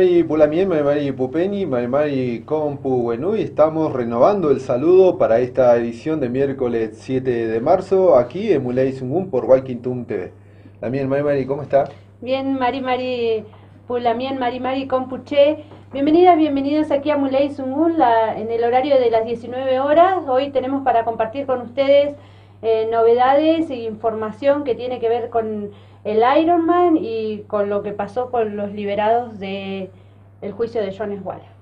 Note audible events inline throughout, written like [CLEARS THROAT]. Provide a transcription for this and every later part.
Mari Pulamien, Mari Mari Pupeni, Mari Mari Compu y estamos renovando el saludo para esta edición de miércoles 7 de marzo aquí en Mulay Sungun por Walking Tum TV. También Mari Mari, ¿cómo está? Bien, Mari Mari Pulamien, Mari Mari Compuche. Bienvenidas, bienvenidos aquí a Mulay Sungun en el horario de las 19 horas. Hoy tenemos para compartir con ustedes eh, novedades e información que tiene que ver con el Ironman y con lo que pasó con los liberados de el juicio de Jones Waller.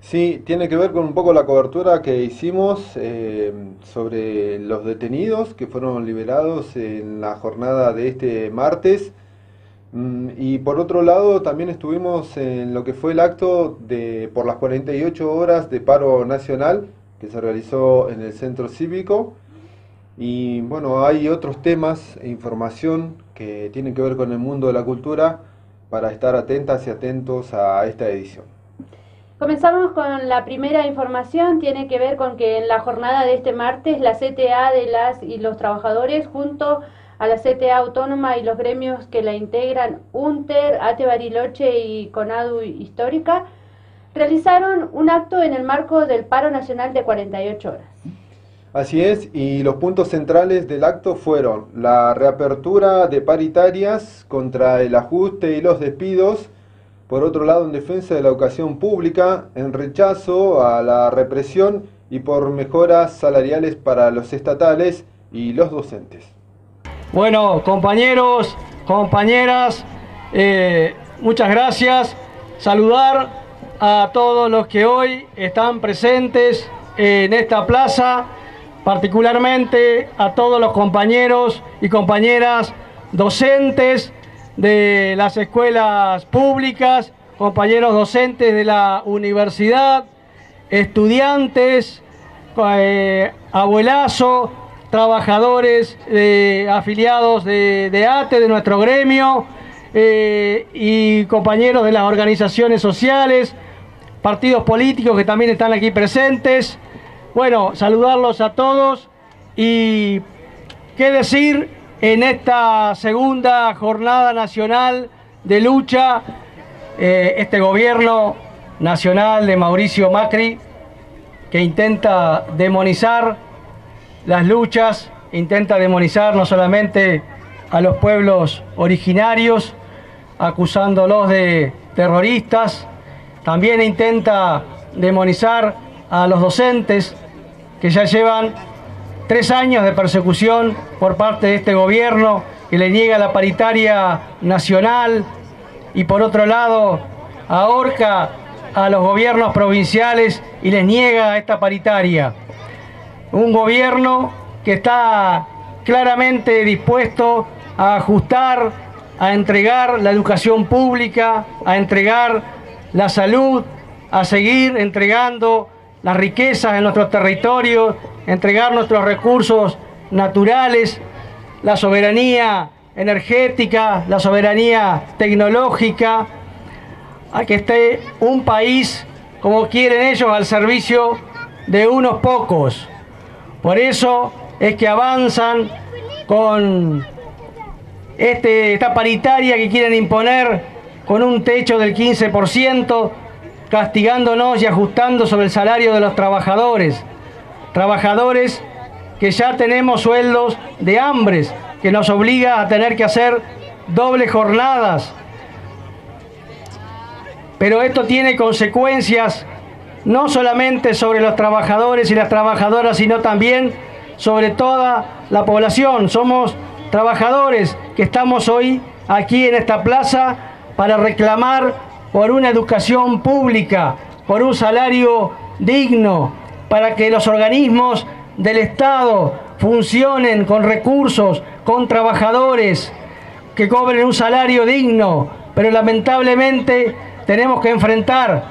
Sí, tiene que ver con un poco la cobertura que hicimos eh, sobre los detenidos que fueron liberados en la jornada de este martes. Mm, y por otro lado, también estuvimos en lo que fue el acto de por las 48 horas de paro nacional que se realizó en el centro cívico. Y bueno, hay otros temas e información que tienen que ver con el mundo de la cultura para estar atentas y atentos a esta edición. Comenzamos con la primera información, tiene que ver con que en la jornada de este martes la CTA de las y los trabajadores junto a la CTA autónoma y los gremios que la integran, UNTER, ATE Bariloche y CONADU Histórica, realizaron un acto en el marco del paro nacional de 48 horas. Así es, y los puntos centrales del acto fueron la reapertura de paritarias contra el ajuste y los despidos, por otro lado en defensa de la educación pública, en rechazo a la represión y por mejoras salariales para los estatales y los docentes. Bueno, compañeros, compañeras, eh, muchas gracias. Saludar a todos los que hoy están presentes en esta plaza particularmente a todos los compañeros y compañeras docentes de las escuelas públicas, compañeros docentes de la universidad, estudiantes, eh, abuelazo, trabajadores eh, afiliados de, ATE, de nuestro gremio, eh, y compañeros de las organizaciones sociales, partidos políticos que también están aquí presentes, bueno, saludarlos a todos y qué decir en esta segunda jornada nacional de lucha, eh, este gobierno nacional de Mauricio Macri, que intenta demonizar las luchas, intenta demonizar no solamente a los pueblos originarios, acusándolos de terroristas, también intenta demonizar a los docentes, que ya llevan tres años de persecución por parte de este gobierno que le niega la paritaria nacional y por otro lado ahorca a los gobiernos provinciales y les niega esta paritaria. Un gobierno que está claramente dispuesto a ajustar, a entregar la educación pública, a entregar la salud, a seguir entregando las riquezas en nuestros territorios, entregar nuestros recursos naturales, la soberanía energética, la soberanía tecnológica, a que esté un país, como quieren ellos, al servicio de unos pocos. Por eso es que avanzan con este, esta paritaria que quieren imponer con un techo del 15%, castigándonos y ajustando sobre el salario de los trabajadores. Trabajadores que ya tenemos sueldos de hambres, que nos obliga a tener que hacer dobles jornadas. Pero esto tiene consecuencias no solamente sobre los trabajadores y las trabajadoras, sino también sobre toda la población. Somos trabajadores que estamos hoy aquí en esta plaza para reclamar por una educación pública, por un salario digno, para que los organismos del Estado funcionen con recursos, con trabajadores, que cobren un salario digno, pero lamentablemente tenemos que enfrentar,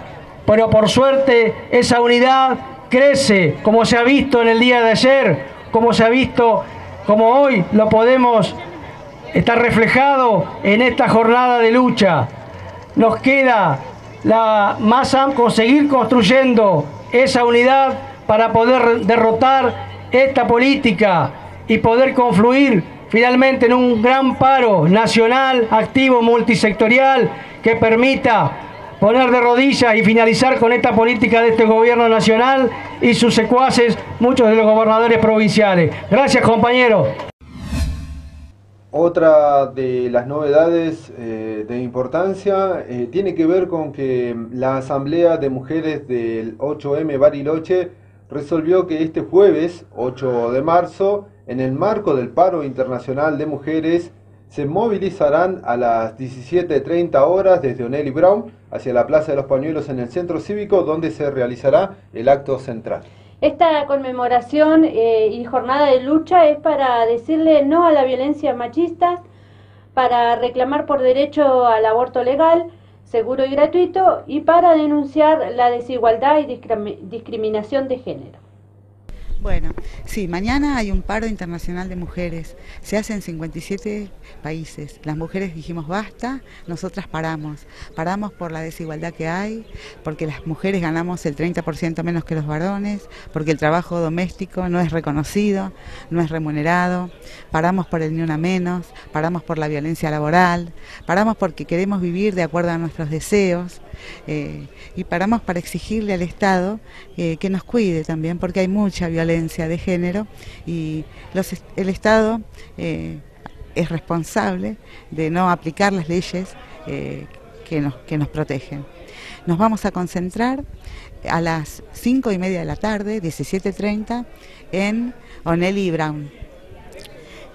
pero por suerte esa unidad crece, como se ha visto en el día de ayer, como se ha visto, como hoy lo podemos estar reflejado en esta jornada de lucha nos queda la masa conseguir construyendo esa unidad para poder derrotar esta política y poder confluir finalmente en un gran paro nacional, activo, multisectorial, que permita poner de rodillas y finalizar con esta política de este gobierno nacional y sus secuaces, muchos de los gobernadores provinciales. Gracias compañeros. Otra de las novedades eh, de importancia eh, tiene que ver con que la Asamblea de Mujeres del 8M Bariloche resolvió que este jueves, 8 de marzo, en el marco del paro internacional de mujeres, se movilizarán a las 17.30 horas desde Onelli Brown hacia la Plaza de los Pañuelos en el Centro Cívico, donde se realizará el acto central. Esta conmemoración eh, y jornada de lucha es para decirle no a la violencia machista, para reclamar por derecho al aborto legal, seguro y gratuito y para denunciar la desigualdad y discriminación de género. Bueno, sí, mañana hay un paro internacional de mujeres. Se hace en 57 países. Las mujeres dijimos basta, nosotras paramos. Paramos por la desigualdad que hay, porque las mujeres ganamos el 30% menos que los varones, porque el trabajo doméstico no es reconocido, no es remunerado. Paramos por el ni una menos, paramos por la violencia laboral, paramos porque queremos vivir de acuerdo a nuestros deseos. Eh, y paramos para exigirle al Estado eh, que nos cuide también, porque hay mucha violencia de género y el Estado eh, es responsable de no aplicar las leyes que, nos, que nos protegen. Nos vamos a concentrar a las 5 y media de la tarde, 17.30, en Onelli Brown.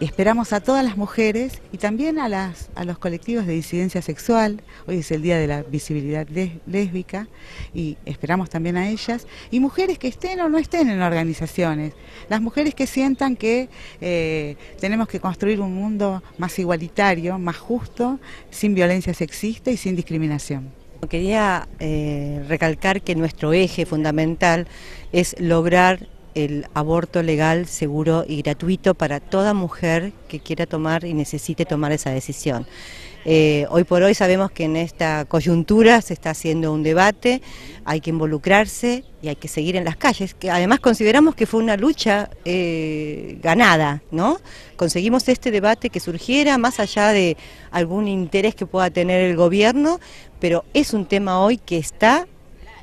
Esperamos a todas las mujeres y también a, las, a los colectivos de disidencia sexual. Hoy es el Día de la Visibilidad Lésbica y esperamos también a ellas. Y mujeres que estén o no estén en organizaciones. Las mujeres que sientan que eh, tenemos que construir un mundo más igualitario, más justo, sin violencia sexista y sin discriminación. Quería eh, recalcar que nuestro eje fundamental es lograr el aborto legal, seguro y gratuito para toda mujer que quiera tomar y necesite tomar esa decisión. Eh, hoy por hoy sabemos que en esta coyuntura se está haciendo un debate, hay que involucrarse y hay que seguir en las calles, que además consideramos que fue una lucha eh, ganada, ¿no? Conseguimos este debate que surgiera más allá de algún interés que pueda tener el gobierno, pero es un tema hoy que está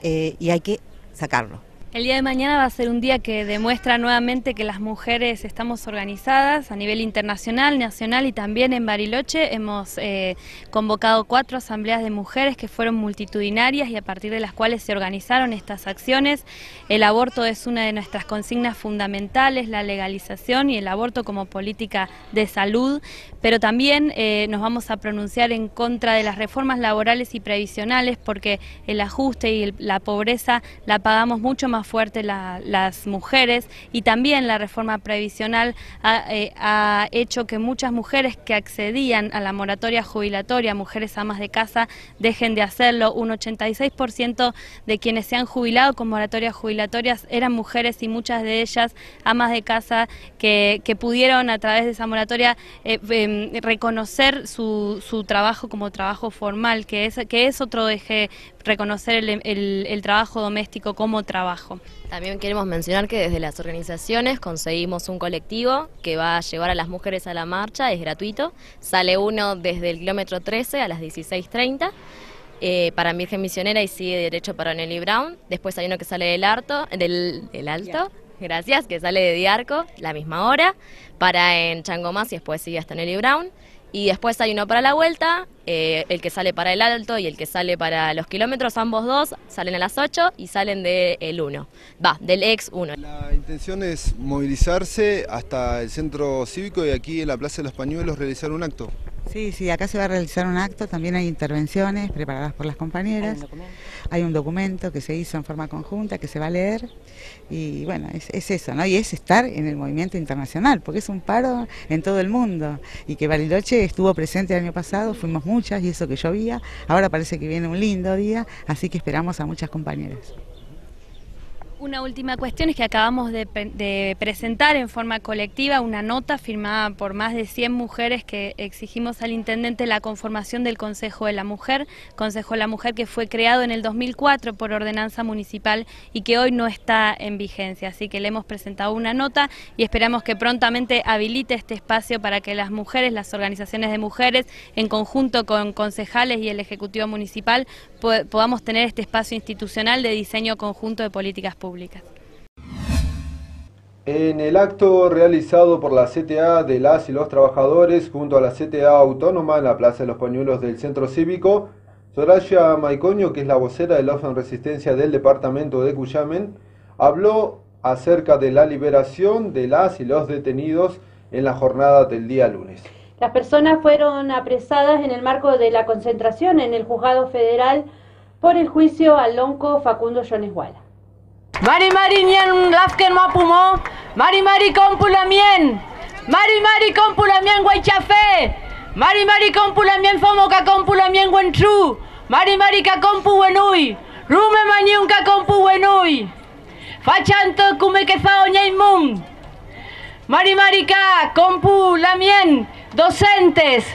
eh, y hay que sacarlo. El día de mañana va a ser un día que demuestra nuevamente que las mujeres estamos organizadas a nivel internacional, nacional y también en Bariloche. Hemos eh, convocado cuatro asambleas de mujeres que fueron multitudinarias y a partir de las cuales se organizaron estas acciones. El aborto es una de nuestras consignas fundamentales, la legalización y el aborto como política de salud, pero también eh, nos vamos a pronunciar en contra de las reformas laborales y previsionales porque el ajuste y la pobreza la pagamos mucho más fuerte las mujeres y también la reforma previsional eh, ha, hecho que muchas mujeres que accedían a la moratoria jubilatoria, mujeres amas de casa, dejen de hacerlo. Un 86% de quienes se han jubilado con moratorias jubilatorias eran mujeres y muchas de ellas amas de casa que, pudieron a través de esa moratoria eh, em, reconocer su, su trabajo como trabajo formal, que es, que es otro eje reconocer el, trabajo doméstico como trabajo. También queremos mencionar que desde las organizaciones conseguimos un colectivo que va a llevar a las mujeres a la marcha, es gratuito, sale uno desde el kilómetro 13 a las 16.30. Eh, para Virgen Misionera y sigue derecho para Nelly Brown. Después hay uno que sale del, alto, del, del Alto, gracias, que sale de Diarco, la misma hora, para en Changomás y después sigue hasta Nelly Brown. Y después hay uno para la vuelta, eh, el que sale para el alto y el que sale para los kilómetros, ambos dos salen a las 8 y salen del 1, va, del ex 1. La intención es movilizarse hasta el centro cívico y aquí en la Plaza de los Pañuelos realizar un acto. Sí, sí, acá se va a realizar un acto, también hay intervenciones preparadas por las compañeras, hay un documento, que se hizo en forma conjunta, que se va a leer, y bueno, es, es, eso, ¿no? Y es estar en el movimiento internacional, porque es un paro en todo el mundo, y que Bariloche estuvo presente el año pasado, fuimos y eso que llovía, ahora parece que viene un lindo día, así que esperamos a muchas compañeras. Una última cuestión es que acabamos de, presentar en forma colectiva una nota firmada por más de 100 mujeres que exigimos al intendente la conformación del Consejo de la Mujer, Consejo de la Mujer que fue creado en el 2004 por ordenanza municipal y que hoy no está en vigencia. Así que le hemos presentado una nota y esperamos que prontamente habilite este espacio para que las mujeres, las organizaciones de mujeres, en conjunto con concejales y el Ejecutivo Municipal, podamos tener este espacio institucional de diseño conjunto de políticas públicas. En el acto realizado por la CTA de las y los trabajadores junto a la CTA Autónoma en la Plaza de los Pañuelos del Centro Cívico, Soraya Maicoño, que es la vocera de la en Resistencia del Departamento de Cuyamen, habló acerca de la liberación de las y los detenidos en la jornada del día lunes. Las personas fueron apresadas en el marco de la concentración en el juzgado federal por el juicio al lonco Facundo Yonesguala. Mari Mari Nien Lafken Mapumo, Mari Mari Compulamien, Mari Mari Compulamien Guaychafé, Mari Mari Compulamien Fomoca Compulamien Guentru, Mari Mari Compu Wenui, Rume Maniun Compu Wenui, Fachanto Kume Kefao Mum, Mari Marica Compulamien, docentes.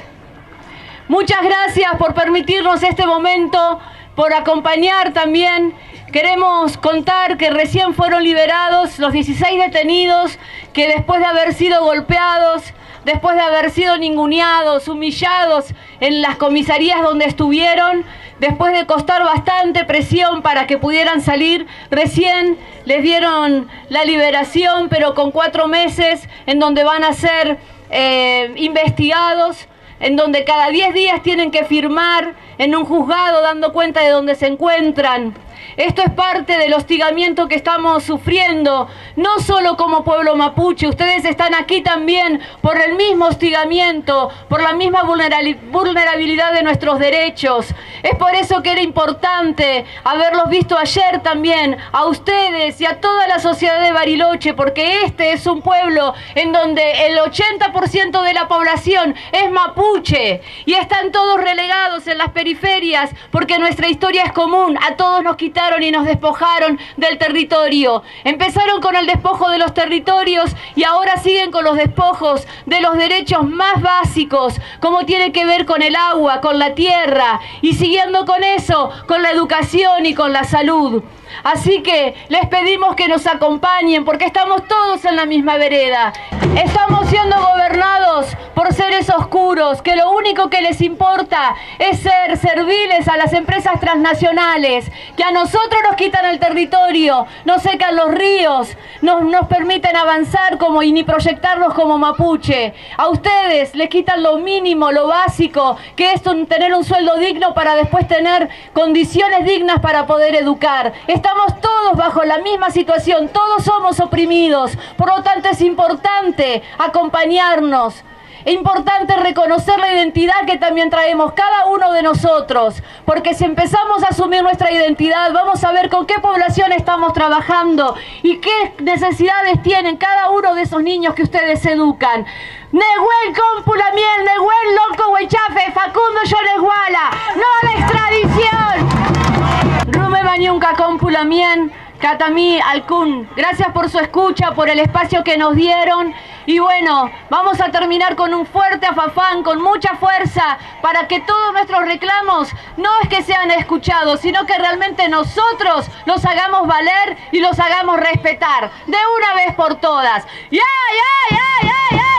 Muchas gracias por permitirnos este momento, por acompañar también Queremos contar que recién fueron liberados los 16 detenidos que después de haber sido golpeados, después de haber sido ninguneados, humillados en las comisarías donde estuvieron, después de costar bastante presión para que pudieran salir, recién les dieron la liberación, pero con cuatro meses en donde van a ser eh, investigados en donde cada 10 días tienen que firmar en un juzgado dando cuenta de dónde se encuentran. Esto es parte del hostigamiento que estamos sufriendo, no solo como pueblo mapuche, ustedes están aquí también por el mismo hostigamiento, por la misma vulnerabilidad de nuestros derechos. Es por eso que era importante haberlos visto ayer también, a ustedes y a toda la sociedad de Bariloche, porque este es un pueblo en donde el 80% de la población es mapuche y están todos relegados en las periferias porque nuestra historia es común, a todos nos y nos despojaron del territorio. Empezaron con el despojo de los territorios y ahora siguen con los despojos de los derechos más básicos, como tiene que ver con el agua, con la tierra y siguiendo con eso, con la educación y con la salud. Así que les pedimos que nos acompañen porque estamos todos en la misma vereda. Estamos siendo gobernados por seres oscuros que lo único que les importa es ser serviles a las empresas transnacionales, que a nosotros nos quitan el territorio, nos secan los ríos, no nos permiten avanzar como y ni proyectarnos como mapuche. A ustedes les quitan lo mínimo, lo básico, que es tener un sueldo digno para después tener condiciones dignas para poder educar. Estamos todos bajo la misma situación, todos somos oprimidos, por lo tanto es importante acompañarnos. Es importante reconocer la identidad que también traemos cada uno de nosotros, porque si empezamos a asumir nuestra identidad, vamos a ver con qué población estamos trabajando y qué necesidades tienen cada uno de esos niños que ustedes educan. Nehuel Compulamiel, Nehuel Loco Huechafe, Facundo Yonesguala, no la extradición. Rume Bañunca Compulamien, Katamí Alcún, gracias por su escucha, por el espacio que nos dieron. Y bueno, vamos a terminar con un fuerte afafán, con mucha fuerza, para que todos nuestros reclamos no es que sean escuchados, sino que realmente nosotros los hagamos valer y los hagamos respetar, de una vez por todas. ¡Ya, ya, ya, ya, ya, ya, ya!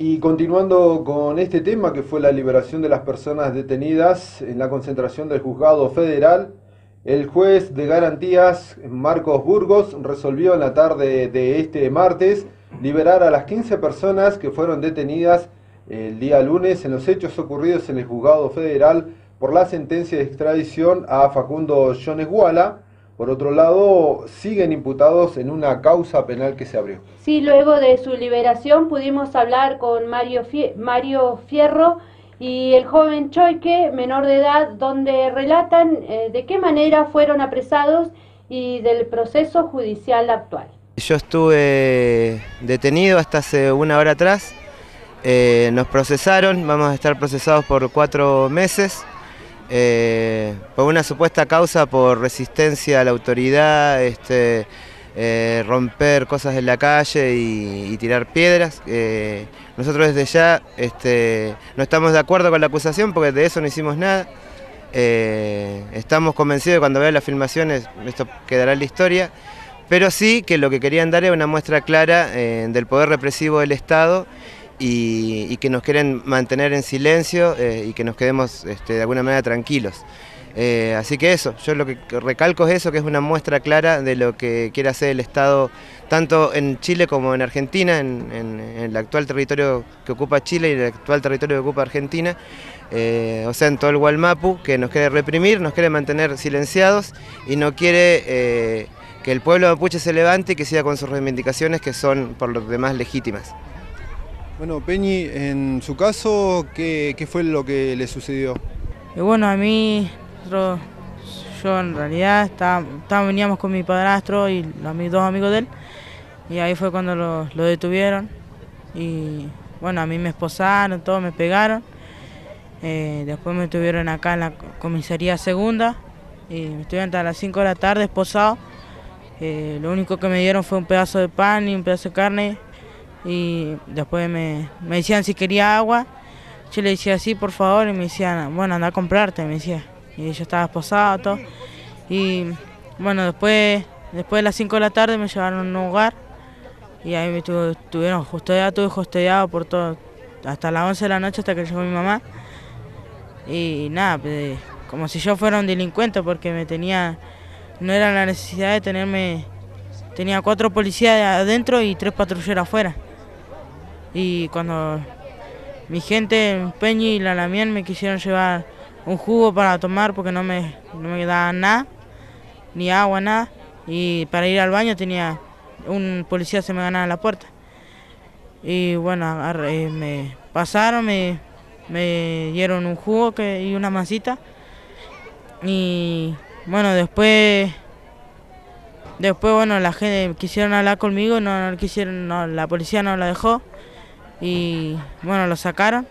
Y continuando con este tema que fue la liberación de las personas detenidas en la concentración del juzgado federal, el juez de garantías Marcos Burgos resolvió en la tarde de este martes liberar a las 15 personas que fueron detenidas el día lunes en los hechos ocurridos en el juzgado federal por la sentencia de extradición a Facundo Yonesguala, por otro lado, siguen imputados en una causa penal que se abrió. Sí, luego de su liberación pudimos hablar con Mario, Mario Fierro y el joven Choique, menor de edad, donde relatan eh, de qué manera fueron apresados y del proceso judicial actual. Yo estuve detenido hasta hace una hora atrás, eh, nos procesaron, vamos a estar procesados por cuatro meses. Eh, por una supuesta causa por resistencia a la autoridad, este, eh, romper cosas en la calle y, tirar piedras. Eh, nosotros desde ya este, no estamos de acuerdo con la acusación porque de eso no hicimos nada. estamos convencidos de que cuando vean las filmaciones esto quedará en la historia, pero sí que lo que querían dar es una muestra clara del poder represivo del Estado y, que nos quieren mantener en silencio eh, y que nos quedemos este, de alguna manera tranquilos. Eh, así que eso, yo lo que recalco es eso, que es una muestra clara de lo que quiere hacer el Estado, tanto en Chile como en Argentina, en, el actual territorio que ocupa Chile y el actual territorio que ocupa Argentina, eh, o sea, en todo el Gualmapu, que nos quiere reprimir, nos quiere mantener silenciados y no quiere que el pueblo mapuche se levante y que siga con sus reivindicaciones que son por lo demás legítimas. Bueno, Peñi, en su caso, ¿qué, fue lo que le sucedió? bueno, a mí yo en realidad estaba, veníamos con mi padrastro y los, dos amigos de él y ahí fue cuando lo, detuvieron y bueno, a mí me esposaron, todos me pegaron. Eh, después me tuvieron acá en la comisaría segunda y me estuvieron hasta las 5 de la tarde esposado. Eh, lo único que me dieron fue un pedazo de pan y un pedazo de carne y después me, me decían si quería agua. Yo le decía sí, por favor, y me decían, bueno, anda a comprarte, me decía y yo estaba esposado, todo. Y bueno, después, después de las 5 de la tarde me llevaron a un hogar y ahí me tuvieron custodiado, tuve custodiado por todo, hasta las 11 de la noche hasta que llegó mi mamá. Y nada, pues, como si yo fuera un delincuente porque me tenía, no era la necesidad de tenerme, tenía cuatro policías adentro y tres patrulleros afuera. Y cuando mi gente, Peñi y la Lamien, me quisieron llevar un jugo para tomar porque no me, no me daban nada, ni agua, nada. Y para ir al baño tenía un policía se me ganaba la puerta. Y bueno, eh, me pasaron, me, me dieron un jugo que, y una masita. Y bueno, después después bueno la gente quisieron hablar conmigo, no, quisieron, no, la policía no la dejó y bueno lo sacaron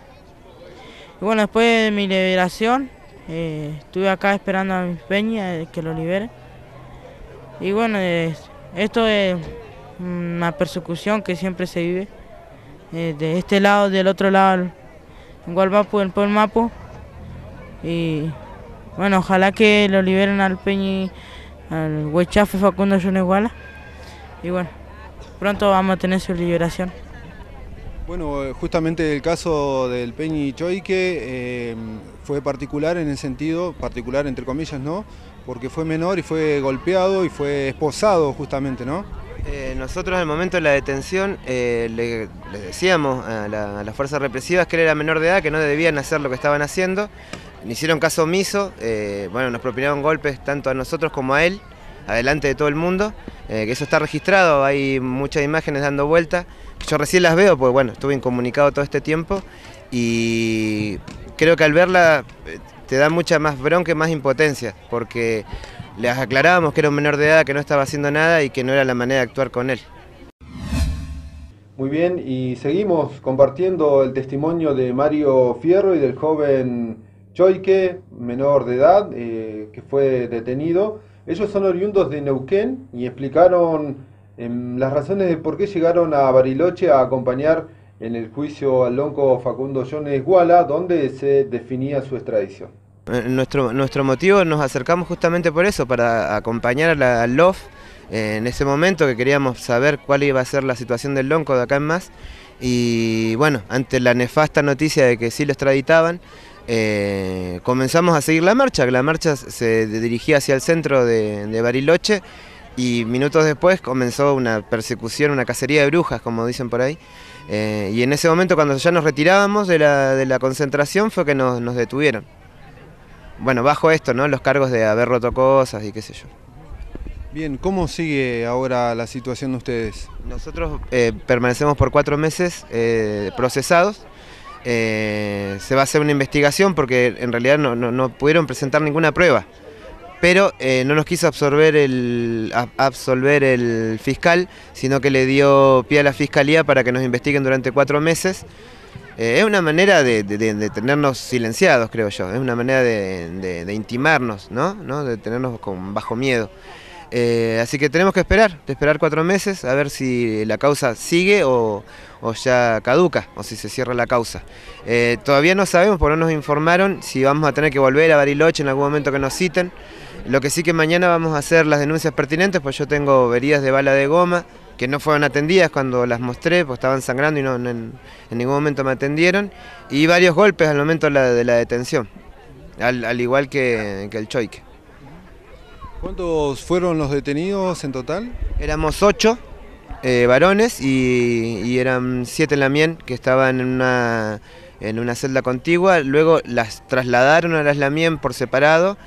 y bueno, después de mi liberación, eh, estuve acá esperando a mi peña que lo libere. Y bueno, esto es una persecución que siempre se vive. Eh, de este lado, del otro lado, en Gualmapu, en Pueblo Mapu. Y bueno, ojalá que lo liberen al Peñi, al Huechafe Facundo Yoneguala. Y bueno, pronto vamos a tener su liberación. Bueno, eh, justamente el caso del Peñi Choique em, fue particular en el sentido, particular entre comillas, ¿no? Porque fue menor y fue golpeado y fue esposado justamente, ¿no? Eh, nosotros el momento de la detención eh, le, decíamos a, las fuerzas represivas que él era menor de edad, que no debían hacer lo que estaban haciendo. Le hicieron caso omiso, bueno, nos propinaron golpes tanto a nosotros como a él, adelante de todo el mundo, que eso está registrado, hay muchas imágenes dando vuelta. Yo recién las veo, porque bueno, estuve incomunicado todo este tiempo y creo que al verla eh, te da mucha más bronca y más impotencia, porque les aclarábamos que era un menor de edad, que no estaba haciendo nada y que no era la manera de actuar con él. Muy bien, y seguimos compartiendo el testimonio de Mario Fierro y del joven Choique, menor de edad, eh, que fue detenido. Ellos son oriundos de Neuquén y explicaron las razones de por qué llegaron a Bariloche a acompañar en el juicio al lonco Facundo Jones Guala, donde se definía su extradición. Eh, nuestro, nuestro motivo nos acercamos justamente por eso, para acompañar al LOF eh, en ese momento que queríamos saber cuál iba a ser la situación del lonco de acá en más. Y bueno, ante la nefasta noticia de que sí lo extraditaban, eh, comenzamos a seguir la marcha, la marcha se dirigía hacia el centro de Bariloche y minutos después comenzó una persecución, una cacería de brujas, como dicen por ahí. Eh, y en ese momento, cuando ya nos retirábamos de la, concentración, fue que nos, detuvieron. Bueno, bajo esto, ¿no? Los cargos de haber roto cosas y qué sé yo. Bien, ¿cómo sigue ahora la situación de ustedes? Nosotros eh, permanecemos por cuatro meses eh, procesados. se va a hacer una investigación porque en realidad no pudieron presentar ninguna prueba pero eh, no nos quiso absorber el, absolver el fiscal, sino que le dio pie a la fiscalía para que nos investiguen durante cuatro meses. Eh, es una manera de, tenernos silenciados, creo yo, es una manera de, intimarnos, ¿no? de tenernos con bajo miedo. Eh, así que tenemos que esperar, de esperar cuatro meses a ver si la causa sigue o, ya caduca o si se cierra la causa. todavía no sabemos, porque no nos informaron si vamos a tener que volver a Bariloche en algún momento que nos citen. Lo que sí que mañana vamos a hacer las denuncias pertinentes, pues yo tengo heridas de bala de goma, que no fueron atendidas cuando las mostré, pues estaban sangrando y no, en, ningún momento me atendieron, y varios golpes al momento de la, detención, al, igual que, el choique. ¿Cuántos fueron los detenidos en total? Éramos ocho eh, varones y, eran siete en la mien que estaban en una, en una celda contigua, luego las trasladaron a las Lamien por separado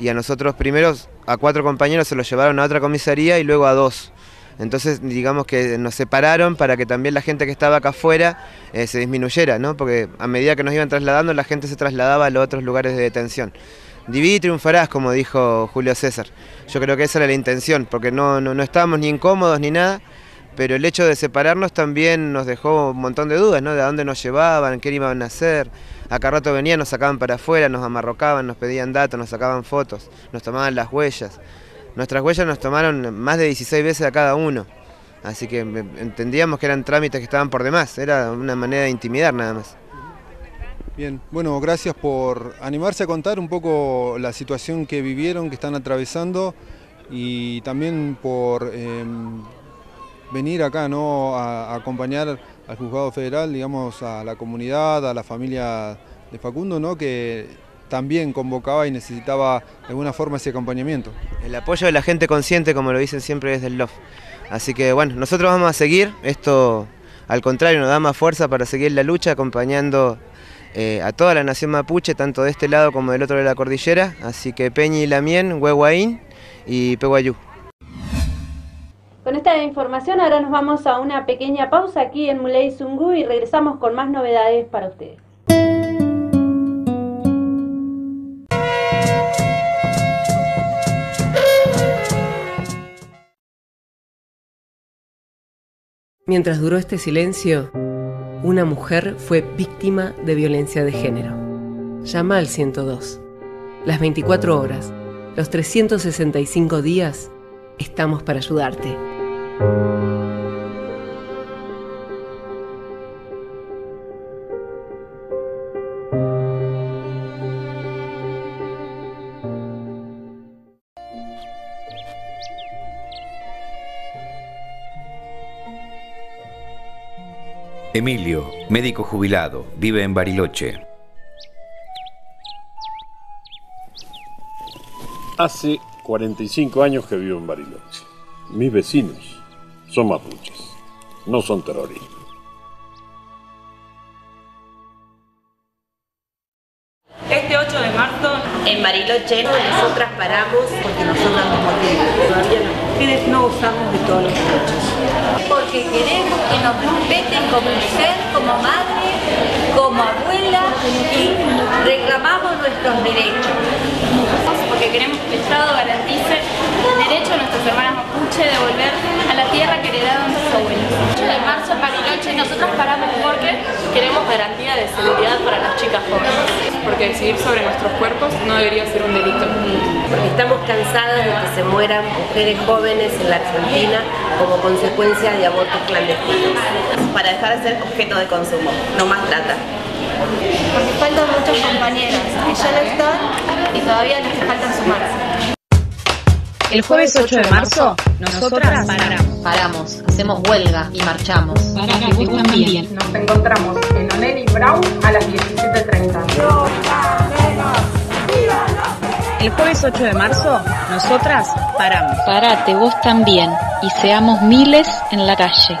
y a nosotros primeros, a cuatro compañeros se los llevaron a otra comisaría y luego a dos. Entonces, digamos que nos separaron para que también la gente que estaba acá afuera eh, se disminuyera, ¿no? Porque a medida que nos iban trasladando, la gente se trasladaba a los otros lugares de detención. Diví y triunfarás, como dijo Julio César. Yo creo que esa era la intención, porque no, no, no estábamos ni incómodos ni nada, pero el hecho de separarnos también nos dejó un montón de dudas, ¿no? De dónde nos llevaban, qué iban a hacer. Acá rato venían, nos sacaban para afuera, nos amarrocaban, nos pedían datos, nos sacaban fotos, nos tomaban las huellas. Nuestras huellas nos tomaron más de 16 veces a cada uno. Así que entendíamos que eran trámites que estaban por demás, era una manera de intimidar nada más. Bien, bueno, gracias por animarse a contar un poco la situación que vivieron, que están atravesando y también por em, venir acá ¿no? a, acompañar al juzgado federal, digamos, a la comunidad, a la familia de Facundo, ¿no? que también convocaba y necesitaba de alguna forma ese acompañamiento. El apoyo de la gente consciente, como lo dicen siempre, es del LOF. Así que bueno, nosotros vamos a seguir, esto al contrario nos da más fuerza para seguir la lucha acompañando eh, a toda la nación mapuche, tanto de este lado como del otro de la cordillera, así que Peñi y Lamien, Huehuaín y Peguayú. Con esta información ahora nos vamos a una pequeña pausa aquí en Muley Zungu y regresamos con más novedades para ustedes. Mientras duró este silencio, una mujer fue víctima de violencia de género. Llama al 102. Las 24 horas, los 365 días, estamos para ayudarte. Emilio, médico jubilado, vive en Bariloche. Hace 45 años que vivo en Bariloche. Mis vecinos son mapuches, no son terroristas. Este 8 de marzo, en Bariloche, nosotras paramos porque nos son motivos. Todavía mujeres no usamos de todos los derechos. Porque queremos que nos respeten como mujer, como madre, como abuela y reclamamos nuestros derechos. Porque queremos que el Estado garantice el derecho de nuestras hermanas mapuche de volver a la tierra que heredaron sus abuelos. El 8 de marzo en Bariloche nosotros paramos porque queremos garantía de seguridad para las chicas jóvenes. Porque decidir sobre nuestros cuerpos no debería ser un delito. Porque estamos cansadas de que se mueran mujeres jóvenes en la Argentina como consecuencia de abortos clandestinos. Para dejar de ser objeto de consumo, no más trata. Porque faltan muchas compañeras que ya lo están y todavía les faltan sumarse. El jueves 8 de marzo, nosotras paramos. Paramos, hacemos huelga y marchamos. Para que vos también. Nos encontramos en Onelli Brown a las 17.30. El jueves 8 de marzo, nosotras paramos. Parate vos también y seamos miles en la calle.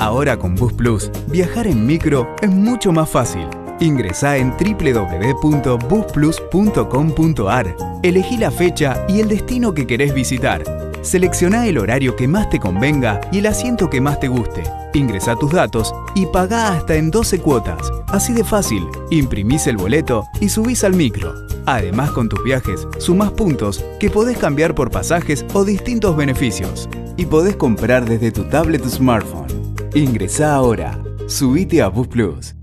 Ahora con Bus Plus, viajar en micro es mucho más fácil. Ingresa en www.busplus.com.ar. Elegí la fecha y el destino que querés visitar. Selecciona el horario que más te convenga y el asiento que más te guste. Ingresa tus datos y paga hasta en 12 cuotas. Así de fácil, imprimís el boleto y subís al micro. Además, con tus viajes, sumás puntos que podés cambiar por pasajes o distintos beneficios. Y podés comprar desde tu tablet o smartphone. Ingresa ahora. Subite a Bus Plus.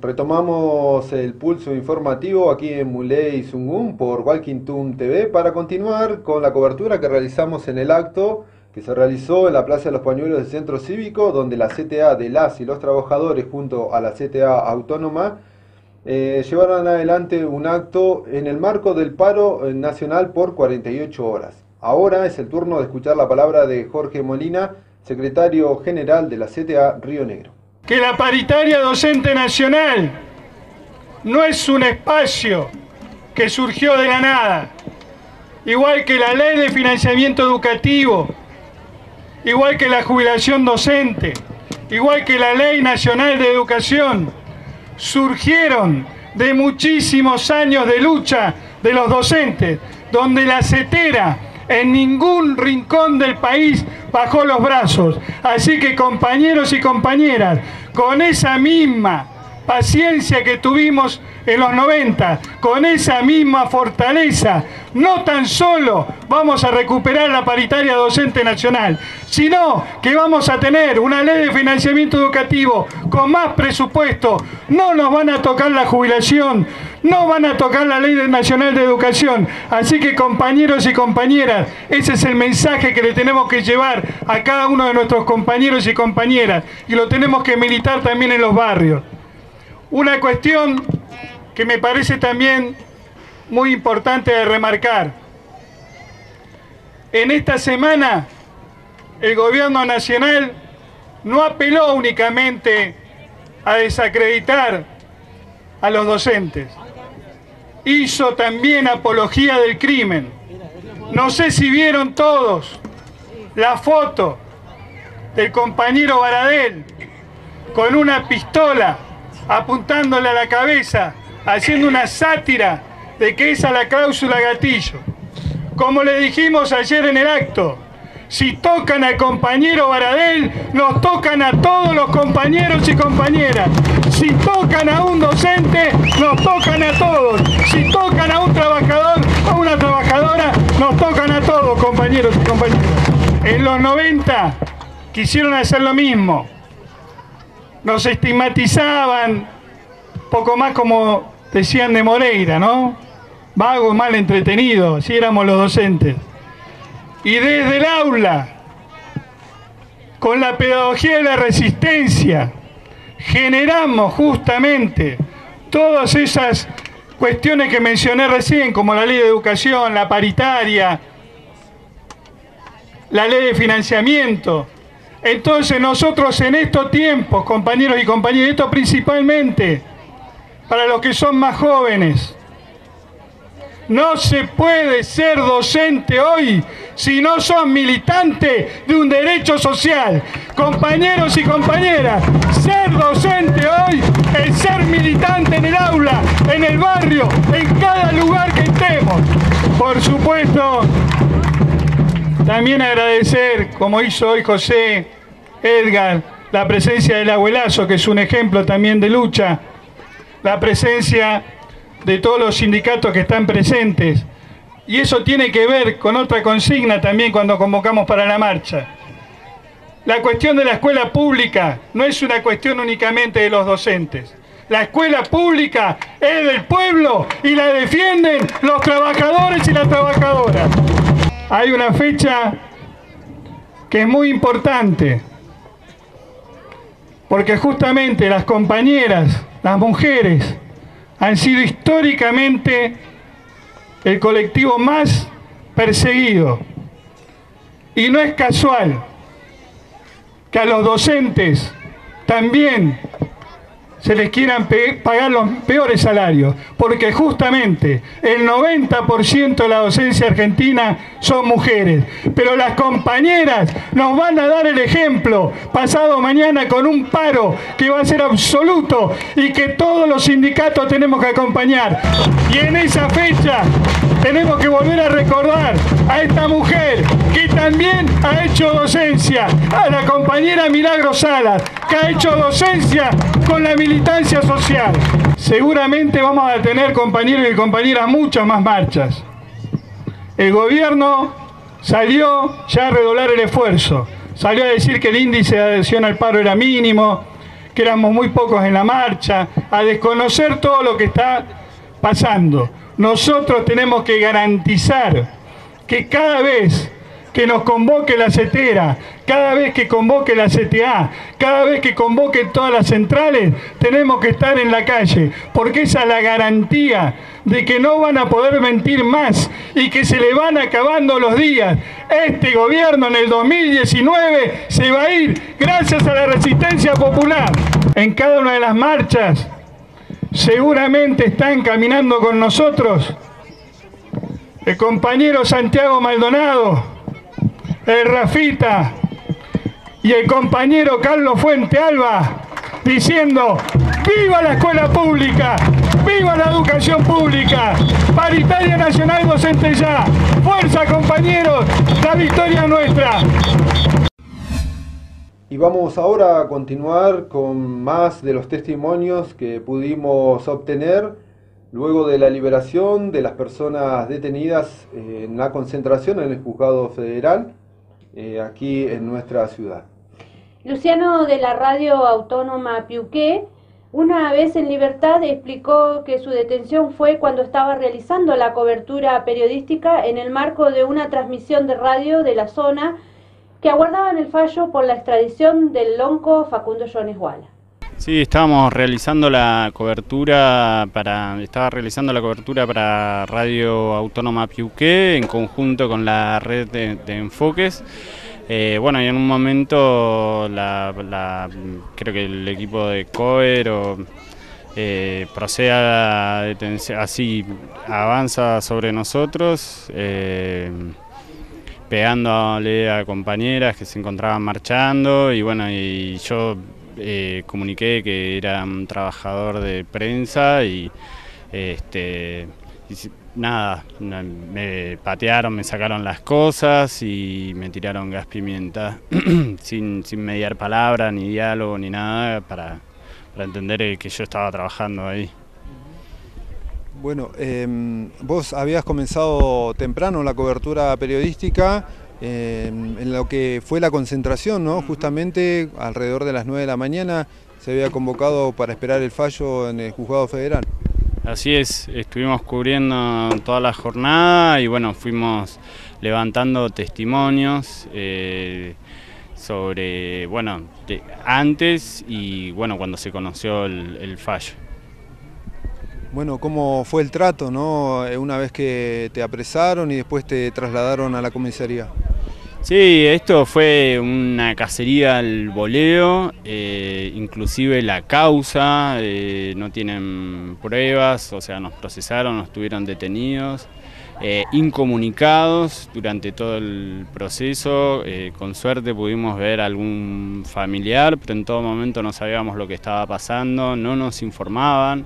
Retomamos el pulso informativo aquí en Muley Zungun por Walking TV para continuar con la cobertura que realizamos en el acto que se realizó en la Plaza de los Pañuelos del Centro Cívico, donde la CTA de las y los trabajadores junto a la CTA Autónoma eh, llevaron adelante un acto en el marco del paro eh, nacional por 48 horas. Ahora es el turno de escuchar la palabra de Jorge Molina, secretario general de la CTA Río Negro. Que la paritaria docente nacional no es un espacio que surgió de la nada, igual que la ley de financiamiento educativo, igual que la jubilación docente, igual que la ley nacional de educación, surgieron de muchísimos años de lucha de los docentes, donde la CETERA en ningún rincón del país bajó los brazos. Así que compañeros y compañeras, con esa misma paciencia que tuvimos en los 90, con esa misma fortaleza, no tan solo vamos a recuperar la paritaria docente nacional, sino que vamos a tener una ley de financiamiento educativo con más presupuesto, no nos van a tocar la jubilación, no van a tocar la ley nacional de educación. Así que compañeros y compañeras, ese es el mensaje que le tenemos que llevar a cada uno de nuestros compañeros y compañeras y lo tenemos que militar también en los barrios. Una cuestión que me parece también muy importante de remarcar. En esta semana el gobierno nacional no apeló únicamente a desacreditar a los docentes, hizo también apología del crimen. No sé si vieron todos la foto del compañero Baradel con una pistola apuntándole a la cabeza, haciendo una sátira de que esa es la cláusula gatillo. Como le dijimos ayer en el acto, si tocan al compañero Baradel, nos tocan a todos los compañeros y compañeras. Si tocan a un docente, nos tocan a todos. Si tocan a un trabajador o una trabajadora, nos tocan a todos, compañeros y compañeras. En los 90 quisieron hacer lo mismo nos estigmatizaban, poco más como decían de Moreira, ¿no? Vago, mal entretenido, así éramos los docentes. Y desde el aula, con la pedagogía de la resistencia, generamos justamente todas esas cuestiones que mencioné recién, como la ley de educación, la paritaria, la ley de financiamiento, entonces nosotros en estos tiempos, compañeros y compañeras, esto principalmente para los que son más jóvenes, no se puede ser docente hoy si no son militante de un derecho social. Compañeros y compañeras, ser docente hoy es ser militante en el aula, en el barrio, en cada lugar que estemos. Por supuesto, también agradecer, como hizo hoy José, Edgar, la presencia del abuelazo, que es un ejemplo también de lucha, la presencia de todos los sindicatos que están presentes. Y eso tiene que ver con otra consigna también cuando convocamos para la marcha. La cuestión de la escuela pública no es una cuestión únicamente de los docentes. La escuela pública es del pueblo y la defienden los trabajadores y las trabajadoras. Hay una fecha que es muy importante, porque justamente las compañeras, las mujeres, han sido históricamente el colectivo más perseguido. Y no es casual que a los docentes también se les quieran pagar los peores salarios, porque justamente el 90% de la docencia argentina son mujeres, pero las compañeras nos van a dar el ejemplo pasado mañana con un paro que va a ser absoluto y que todos los sindicatos tenemos que acompañar. Y en esa fecha tenemos que volver a recordar a esta mujer que también ha hecho docencia, a la compañera Milagro Salas, que ha hecho docencia con la militancia social. Seguramente vamos a tener, compañeros y compañeras, muchas más marchas. El gobierno salió ya a redoblar el esfuerzo. Salió a decir que el índice de adhesión al paro era mínimo, que éramos muy pocos en la marcha, a desconocer todo lo que está pasando. Nosotros tenemos que garantizar que cada vez que nos convoque la CETERA, cada vez que convoque la CTA, cada vez que convoque todas las centrales, tenemos que estar en la calle, porque esa es la garantía de que no van a poder mentir más y que se le van acabando los días. Este gobierno en el 2019 se va a ir gracias a la resistencia popular. En cada una de las marchas seguramente están caminando con nosotros el compañero Santiago Maldonado, el Rafita y el compañero Carlos Fuente Alba diciendo ¡Viva la escuela pública! ¡Viva la educación pública! Paritaria Nacional Docente ya. ¡Fuerza compañeros! ¡La victoria nuestra! Y vamos ahora a continuar con más de los testimonios que pudimos obtener luego de la liberación de las personas detenidas en la concentración en el juzgado federal eh, aquí en nuestra ciudad. Luciano de la radio autónoma Piuqué, una vez en libertad, explicó que su detención fue cuando estaba realizando la cobertura periodística en el marco de una transmisión de radio de la zona que aguardaban el fallo por la extradición del lonco Facundo Jones Walla. Sí, estábamos realizando la cobertura para estaba realizando la cobertura para Radio Autónoma Piuqué en conjunto con la red de, de enfoques. Eh, bueno, y en un momento la, creo que el equipo de Cover o, eh, procede a detención, así avanza sobre nosotros, eh, pegándole a compañeras que se encontraban marchando y bueno, y yo eh, comuniqué que era un trabajador de prensa y este nada, me patearon, me sacaron las cosas y me tiraron gas pimienta [CLEARS THROAT] sin, sin mediar palabra, ni diálogo, ni nada para, entender que yo estaba trabajando ahí. Bueno, em, vos habías comenzado temprano la cobertura periodística em, en lo que fue la concentración, ¿no? Justamente alrededor de las 9 de la mañana se había convocado para esperar el fallo en el juzgado federal. Así es, estuvimos cubriendo toda la jornada y bueno, fuimos levantando testimonios eh, sobre, bueno, antes y bueno, cuando se conoció el, fallo. Bueno, ¿cómo fue el trato, no? Eh, una vez que te apresaron y después te trasladaron a la comisaría. Sí, esto fue una cacería al voleo, eh, inclusive la causa, eh, no tienen pruebas, o sea, nos procesaron, nos tuvieron detenidos, eh, incomunicados durante todo el proceso, con suerte pudimos ver algún familiar, pero en todo momento no sabíamos lo que estaba pasando, no nos informaban.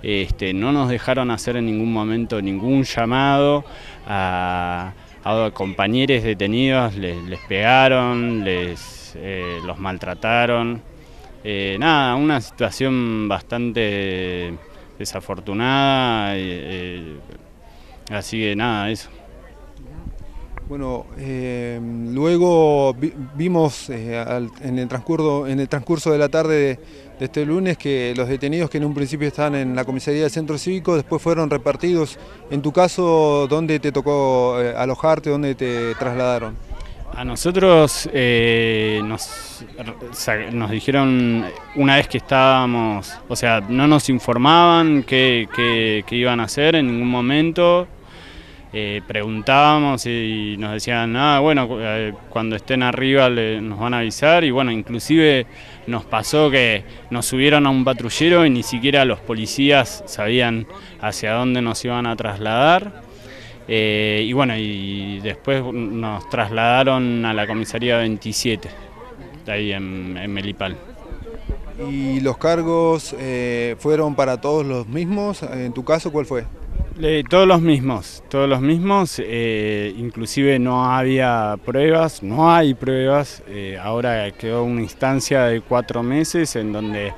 Este, no nos dejaron hacer en ningún momento ningún llamado a, a compañeros detenidos les, pegaron, les eh, los maltrataron. Eh, nada, una situación bastante desafortunada, eh, así que nada, eso. Bueno, luego vimos en, el transcurso, en el transcurso de la tarde de, este lunes que los detenidos que en un principio estaban en la comisaría del centro cívico después fueron repartidos. En tu caso, ¿dónde te tocó eh, alojarte? ¿Dónde te trasladaron? A nosotros eh, nos, dijeron una vez que estábamos, o sea, no nos informaban qué iban a hacer en ningún momento, eh, preguntábamos y nos decían, ah, bueno, eh, cuando estén arriba nos van a avisar y bueno, inclusive nos pasó que nos subieron a un patrullero y ni siquiera los policías sabían hacia dónde nos iban a trasladar. Eh, y bueno, y después nos trasladaron a la comisaría 27, ahí en, en Melipal. ¿Y los cargos fueron para todos los mismos? En tu caso, ¿cuál fue? Todos los mismos, todos los mismos, eh, inclusive no había pruebas, no hay pruebas, eh, ahora quedó una instancia de cuatro meses en donde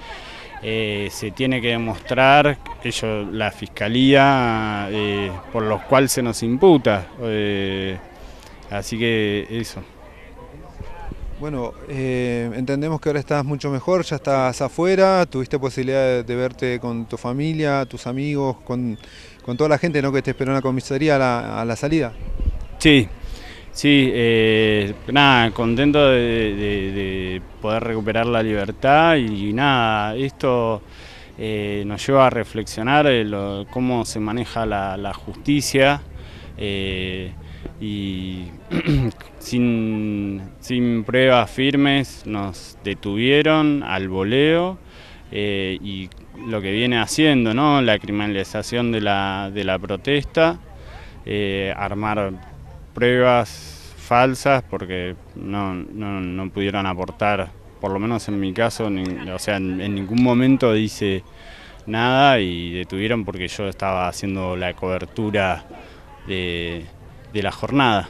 eh, se tiene que demostrar, ello, la fiscalía, por lo cual se nos imputa, así que eso. Bueno, entendemos que ahora estás mucho mejor, ya estás afuera, tuviste posibilidad de verte con tu familia, tus amigos, con con toda la gente ¿no? que te esperó en la comisaría a la, salida. Sí, Sí, eh, nada, contento de, poder recuperar la libertad y, nada, esto eh, nos lleva a reflexionar cómo se maneja la, justicia eh, y [CLEARS THROAT] sin, sin, pruebas firmes nos detuvieron al voleo y lo que viene haciendo, ¿no? la criminalización de la, de la protesta, armar pruebas falsas porque no, no, pudieron aportar, por lo menos en mi caso, o sea, en, ningún momento dice nada y detuvieron porque yo estaba haciendo la cobertura de, la jornada.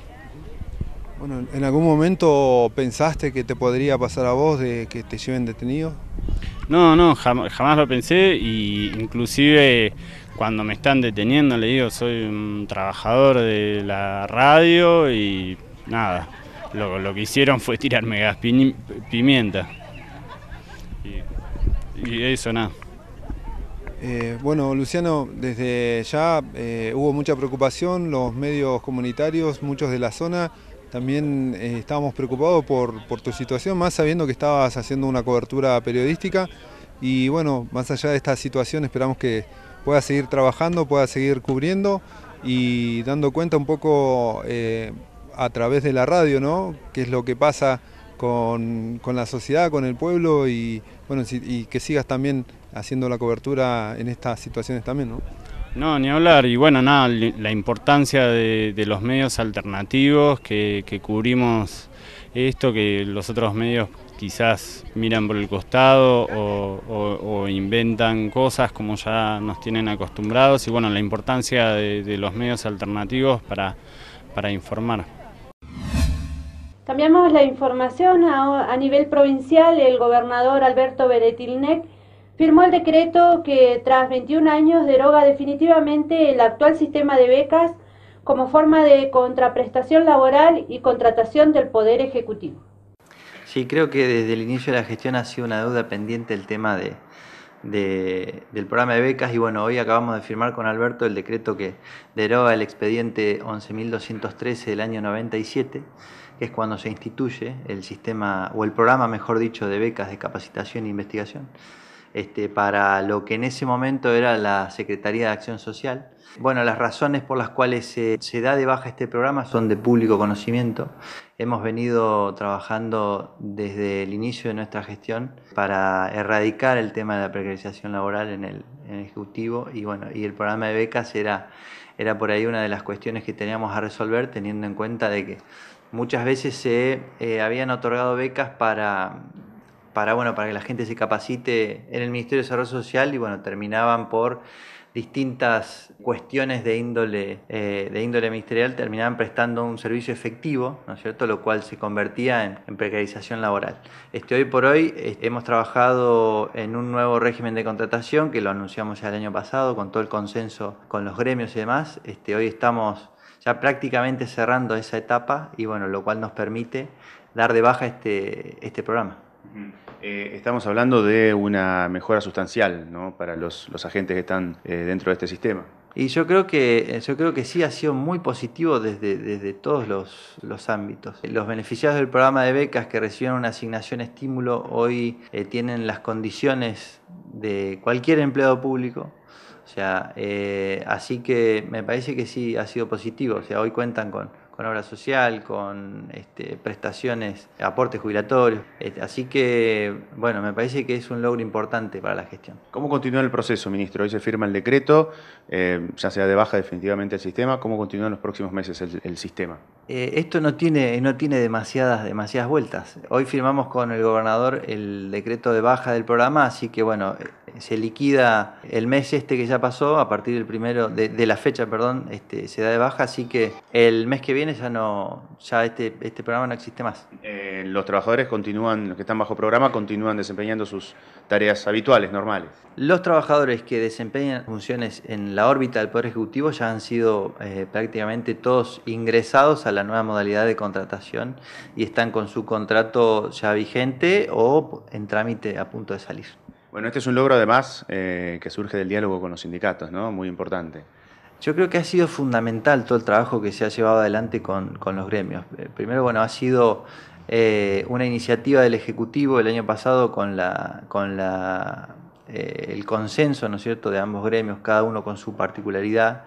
Bueno, ¿en algún momento pensaste que te podría pasar a vos de que te lleven detenido? No, no, jamás lo pensé y inclusive cuando me están deteniendo le digo soy un trabajador de la radio y nada, lo, que hicieron fue tirarme gas pimienta. Y, eso nada. Eh, bueno, Luciano, desde ya eh, hubo mucha preocupación, los medios comunitarios, muchos de la zona, también eh, estábamos preocupados por, tu situación, más sabiendo que estabas haciendo una cobertura periodística y bueno, más allá de esta situación esperamos que pueda seguir trabajando, pueda seguir cubriendo y dando cuenta un poco eh, a través de la radio, ¿no? Qué es lo que pasa con, la sociedad, con el pueblo y, bueno, y que sigas también haciendo la cobertura en estas situaciones también, ¿no? No, ni hablar. Y bueno, nada, la importancia de, los medios alternativos que, cubrimos esto, que los otros medios quizás miran por el costado o, inventan cosas como ya nos tienen acostumbrados y bueno, la importancia de, los medios alternativos para, para, informar. Cambiamos la información a, nivel provincial. El gobernador Alberto Beretilnec firmó el decreto que tras 21 años deroga definitivamente el actual sistema de becas como forma de contraprestación laboral y contratación del Poder Ejecutivo. Sí, creo que desde el inicio de la gestión ha sido una deuda pendiente el tema de, del programa de becas y bueno, hoy acabamos de firmar con Alberto el decreto que deroga el expediente 11.213 del año 97, que es cuando se instituye el sistema, o el programa, mejor dicho, de becas de capacitación e investigación, este, para lo que en ese momento era la Secretaría de Acción Social bueno, las razones por las cuales se, da de baja este programa son de público conocimiento. Hemos venido trabajando desde el inicio de nuestra gestión para erradicar el tema de la precarización laboral en el, Ejecutivo y, bueno, y el programa de becas era, era por ahí una de las cuestiones que teníamos a resolver teniendo en cuenta de que muchas veces se eh, habían otorgado becas para, para, bueno, para que la gente se capacite en el Ministerio de Desarrollo Social y bueno, terminaban por distintas cuestiones de índole, eh, de índole ministerial terminaban prestando un servicio efectivo, ¿no es cierto? lo cual se convertía en, precarización laboral. Este, hoy por hoy hemos trabajado en un nuevo régimen de contratación que lo anunciamos ya el año pasado con todo el consenso con los gremios y demás. Este, hoy estamos ya prácticamente cerrando esa etapa y bueno, lo cual nos permite dar de baja este, este programa. Eh, estamos hablando de una mejora sustancial para los, agentes que están eh, dentro de este sistema. Y yo creo que, yo creo que sí ha sido muy positivo desde, desde todos los, ámbitos. Los beneficiados del programa de becas que recibieron una asignación estímulo hoy eh, tienen las condiciones de cualquier empleado público. O sea, así que me parece que sí ha sido positivo. O sea, hoy cuentan con, con obra social, con este, prestaciones, aportes jubilatorios. Este, así que, bueno, me parece que es un logro importante para la gestión. ¿Cómo continúa el proceso, ministro? Hoy se firma el decreto, eh, ya sea de baja definitivamente el sistema. ¿Cómo continúa en los próximos meses el, sistema? Eh, esto no tiene, no tiene demasiadas, demasiadas vueltas. Hoy firmamos con el gobernador el decreto de baja del programa, así que, bueno, se liquida el mes este que ya pasó, a partir del primero, de, la fecha, perdón, este, se da de baja, así que el mes que viene ya no, ya este, este programa no existe más. Eh, los trabajadores continúan, los que están bajo programa, continúan desempeñando sus tareas habituales, normales. Los trabajadores que desempeñan funciones en la órbita del Poder Ejecutivo ya han sido eh, prácticamente todos ingresados a la nueva modalidad de contratación y están con su contrato ya vigente o en trámite a punto de salir. Bueno, este es un logro además eh, que surge del diálogo con los sindicatos, ¿no? Muy importante. Yo creo que ha sido fundamental todo el trabajo que se ha llevado adelante con, con los gremios. Eh, Primero, bueno, ha sido eh, una iniciativa del Ejecutivo el año pasado con, la, con la, eh, el consenso, ¿no es cierto?, de ambos gremios, cada uno con su particularidad,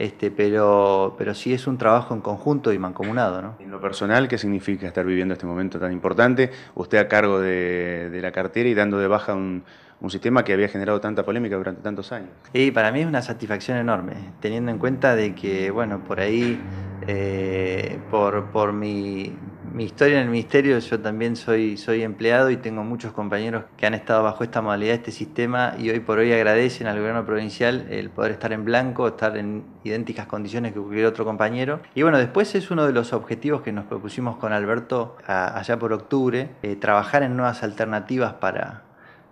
este, pero, pero sí es un trabajo en conjunto y mancomunado, ¿no? En lo personal, ¿qué significa estar viviendo este momento tan importante? Usted a cargo de, de la cartera y dando de baja un, un sistema que había generado tanta polémica durante tantos años. Y para mí es una satisfacción enorme, teniendo en cuenta de que, bueno, por ahí, eh, por, por mi, mi historia en el ministerio, yo también soy, soy empleado y tengo muchos compañeros que han estado bajo esta modalidad, este sistema, y hoy por hoy agradecen al gobierno provincial el poder estar en blanco, estar en idénticas condiciones que cualquier otro compañero. Y bueno, después es uno de los objetivos que nos propusimos con Alberto a- allá por octubre, eh, trabajar en nuevas alternativas para,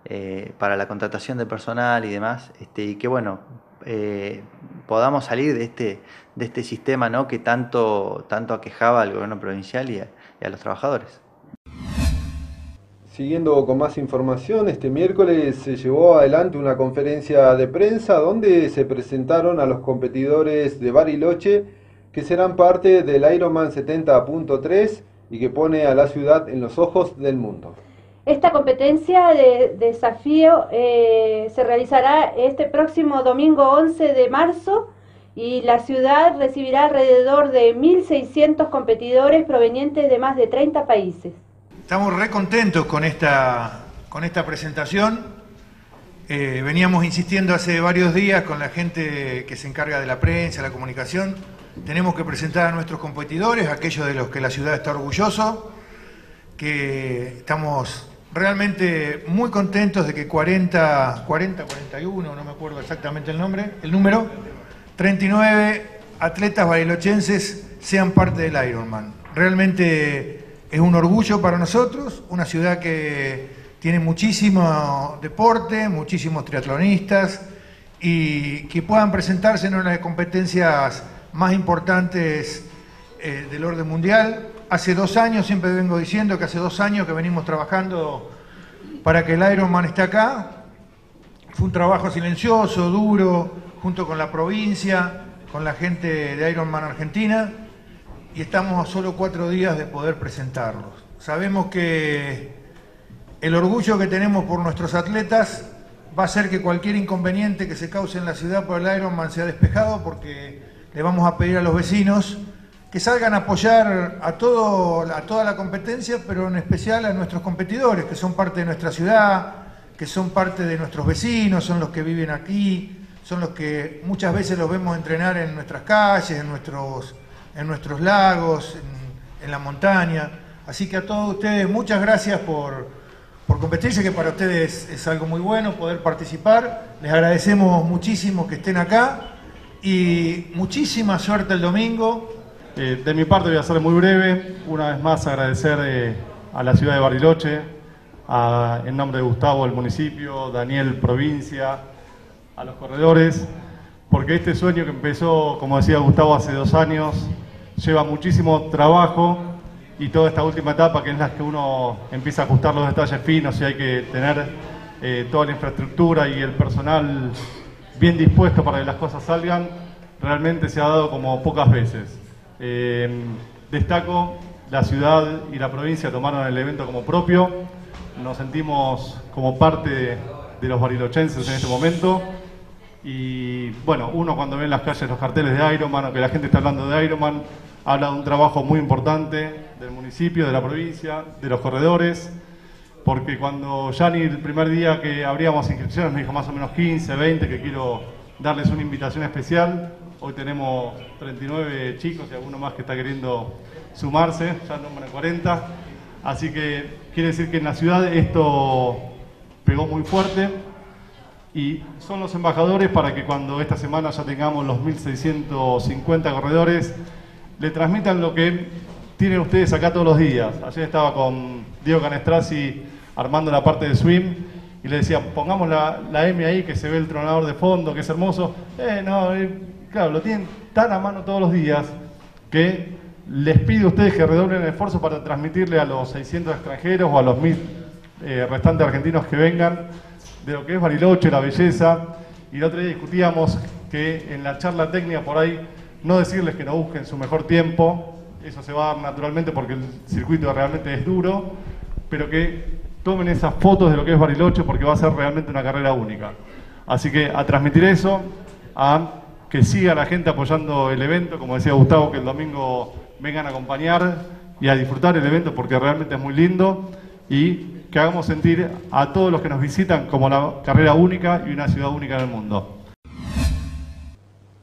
eh, para la contratación de personal y demás, este, y que bueno, eh, podamos salir de este, de este sistema ¿no? que tanto, tanto aquejaba al gobierno provincial y y a los trabajadores. Siguiendo con más información, este miércoles se llevó adelante una conferencia de prensa donde se presentaron a los competidores de Bariloche que serán parte del Ironman 70.3 y que pone a la ciudad en los ojos del mundo. Esta competencia de desafío eh, se realizará este próximo domingo 11 de marzo y la ciudad recibirá alrededor de 1.600 competidores provenientes de más de 30 países. Estamos re contentos con esta, con esta presentación. Eh, veníamos insistiendo hace varios días con la gente que se encarga de la prensa, la comunicación. Tenemos que presentar a nuestros competidores, aquellos de los que la ciudad está orgulloso, que estamos realmente muy contentos de que 40, 40, 41, no me acuerdo exactamente el nombre, el número, 39 atletas barilochenses sean parte del Ironman. Realmente es un orgullo para nosotros, una ciudad que tiene muchísimo deporte, muchísimos triatlonistas y que puedan presentarse en una de las competencias más importantes eh, del orden mundial. Hace dos años, siempre vengo diciendo que hace dos años que venimos trabajando para que el Ironman esté acá. Fue un trabajo silencioso, duro, junto con la provincia, con la gente de Ironman Argentina, y estamos a solo cuatro días de poder presentarlos. Sabemos que el orgullo que tenemos por nuestros atletas va a hacer que cualquier inconveniente que se cause en la ciudad por el Ironman sea despejado, porque le vamos a pedir a los vecinos que salgan a apoyar a, a toda la competencia, pero en especial a nuestros competidores, que son parte de nuestra ciudad, que son parte de nuestros vecinos, son los que viven aquí, son los que muchas veces los vemos entrenar en nuestras calles, en nuestros, en nuestros lagos, en, la montaña. Así que a todos ustedes, muchas gracias por, por que para ustedes es algo muy bueno poder participar. Les agradecemos muchísimo que estén acá y muchísima suerte el domingo. Eh, de mi parte voy a ser muy breve. Una vez más agradecer eh, a la ciudad de Bariloche, en nombre de Gustavo el municipio, Daniel provincia, a los corredores, porque este sueño que empezó, como decía Gustavo, hace dos años, lleva muchísimo trabajo y toda esta última etapa que es la que uno empieza a ajustar los detalles finos y hay que tener eh, toda la infraestructura y el personal bien dispuesto para que las cosas salgan, realmente se ha dado como pocas veces. Eh, destaco, la ciudad y la provincia tomaron el evento como propio, nos sentimos como parte de, los barilochenses en este momento. Y bueno, uno cuando ve en las calles los carteles de Ironman o que la gente está hablando de Ironman, habla de un trabajo muy importante del municipio, de la provincia, de los corredores, porque cuando Yanni el primer día que abríamos inscripciones me dijo más o menos 15, 20, que quiero darles una invitación especial. Hoy tenemos 39 chicos y alguno más que está queriendo sumarse, ya número 40. Así que quiere decir que en la ciudad esto pegó muy fuerte y son los embajadores para que cuando esta semana ya tengamos los 1.650 corredores, le transmitan lo que tienen ustedes acá todos los días. Ayer estaba con Diego Canestrasi armando la parte de swim y le decía, pongamos la, la M ahí que se ve el tronador de fondo, que es hermoso. Eh, no, eh, claro, lo tienen tan a mano todos los días que les pido a ustedes que redoblen el esfuerzo para transmitirle a los 600 extranjeros o a los 1.000 eh, restantes argentinos que vengan de lo que es Bariloche, la belleza. Y el otro día discutíamos que en la charla técnica por ahí no decirles que no busquen su mejor tiempo, eso se va a dar naturalmente porque el circuito realmente es duro, pero que tomen esas fotos de lo que es Bariloche porque va a ser realmente una carrera única. Así que a transmitir eso, a que siga la gente apoyando el evento, como decía Gustavo, que el domingo vengan a acompañar y a disfrutar el evento porque realmente es muy lindo y que hagamos sentir a todos los que nos visitan como la carrera única y una ciudad única en el mundo.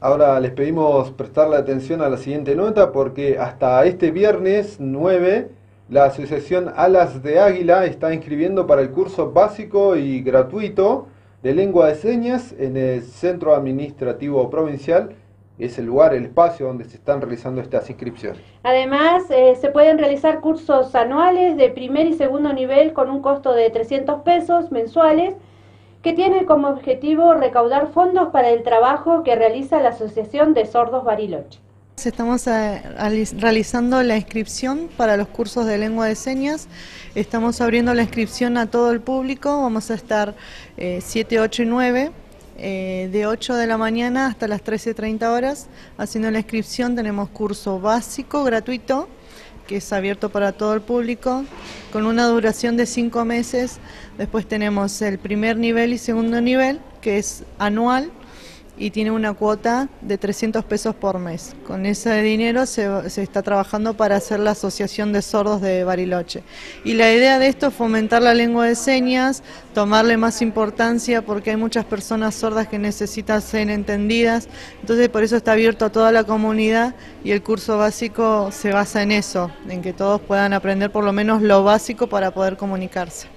Ahora les pedimos prestarle atención a la siguiente nota porque hasta este viernes 9 la Asociación Alas de Águila está inscribiendo para el curso básico y gratuito de lengua de señas en el Centro Administrativo Provincial. Es el lugar, el espacio donde se están realizando estas inscripciones. Además, eh, se pueden realizar cursos anuales de primer y segundo nivel con un costo de 300 pesos mensuales que tiene como objetivo recaudar fondos para el trabajo que realiza la Asociación de Sordos Bariloche. Estamos eh, realizando la inscripción para los cursos de lengua de señas. Estamos abriendo la inscripción a todo el público. Vamos a estar 7, eh, 8 y 9, eh, de 8 de la mañana hasta las 13.30 horas. Haciendo la inscripción tenemos curso básico gratuito, que es abierto para todo el público, con una duración de 5 meses. Después tenemos el primer nivel y segundo nivel, que es anual y tiene una cuota de 300 pesos por mes. Con ese dinero se, se, está trabajando para hacer la Asociación de Sordos de Bariloche. Y la idea de esto es fomentar la lengua de señas, tomarle más importancia porque hay muchas personas sordas que necesitan ser entendidas. Entonces por eso está abierto a toda la comunidad y el curso básico se basa en eso, en que todos puedan aprender por lo menos lo básico para poder comunicarse.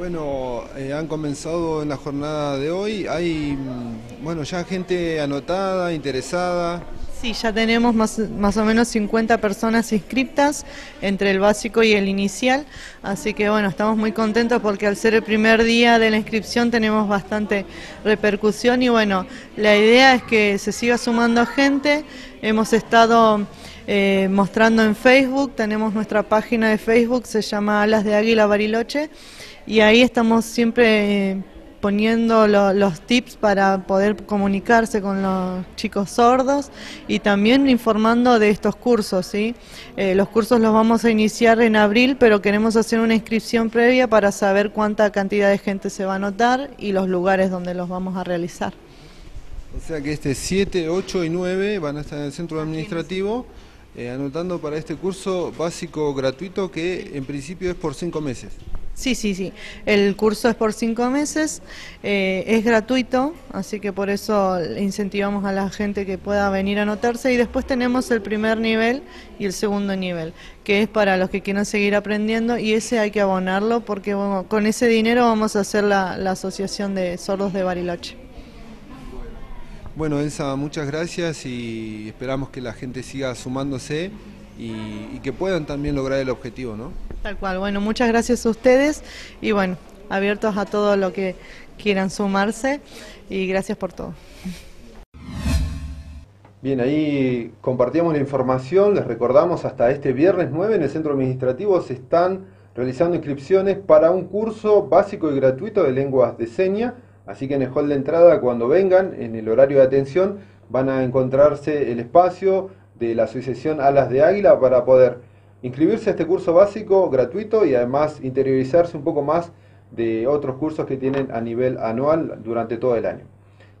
Bueno, eh, han comenzado en la jornada de hoy. Hay, mm, bueno, ya gente anotada, interesada. Sí, ya tenemos más, más o menos 50 personas inscritas entre el básico y el inicial, así que bueno, estamos muy contentos porque al ser el primer día de la inscripción tenemos bastante repercusión. Y bueno, la idea es que se siga sumando gente, hemos estado eh, mostrando en Facebook, tenemos nuestra página de Facebook, se llama Alas de Águila Bariloche y ahí estamos siempre eh, poniendo los tips para poder comunicarse con los chicos sordos y también informando de estos cursos. ¿sí? Eh, los cursos los vamos a iniciar en abril, pero queremos hacer una inscripción previa para saber cuánta cantidad de gente se va a anotar y los lugares donde los vamos a realizar. O sea que este 7, 8 y 9 van a estar en el centro administrativo. Eh, anotando para este curso básico gratuito que en principio es por cinco meses. Sí, sí, sí. El curso es por cinco meses, eh, es gratuito, así que por eso incentivamos a la gente que pueda venir a anotarse y después tenemos el primer nivel y el segundo nivel, que es para los que quieran seguir aprendiendo y ese hay que abonarlo porque con ese dinero vamos a hacer la, la Asociación de Sordos de Bariloche. Bueno, Elsa, muchas gracias y esperamos que la gente siga sumándose y, que puedan también lograr el objetivo, ¿no? Tal cual, bueno, muchas gracias a ustedes y bueno, abiertos a todo lo que quieran sumarse y gracias por todo. Bien, ahí compartíamos la información, les recordamos hasta este viernes 9 en el centro administrativo se están realizando inscripciones para un curso básico y gratuito de lenguas de señas Así que en el hall de entrada, cuando vengan, en el horario de atención, van a encontrarse el espacio de la Asociación Alas de Águila para poder inscribirse a este curso básico gratuito y además interiorizarse un poco más de otros cursos que tienen a nivel anual durante todo el año.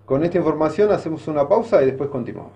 Con esta información hacemos una pausa y después continuamos.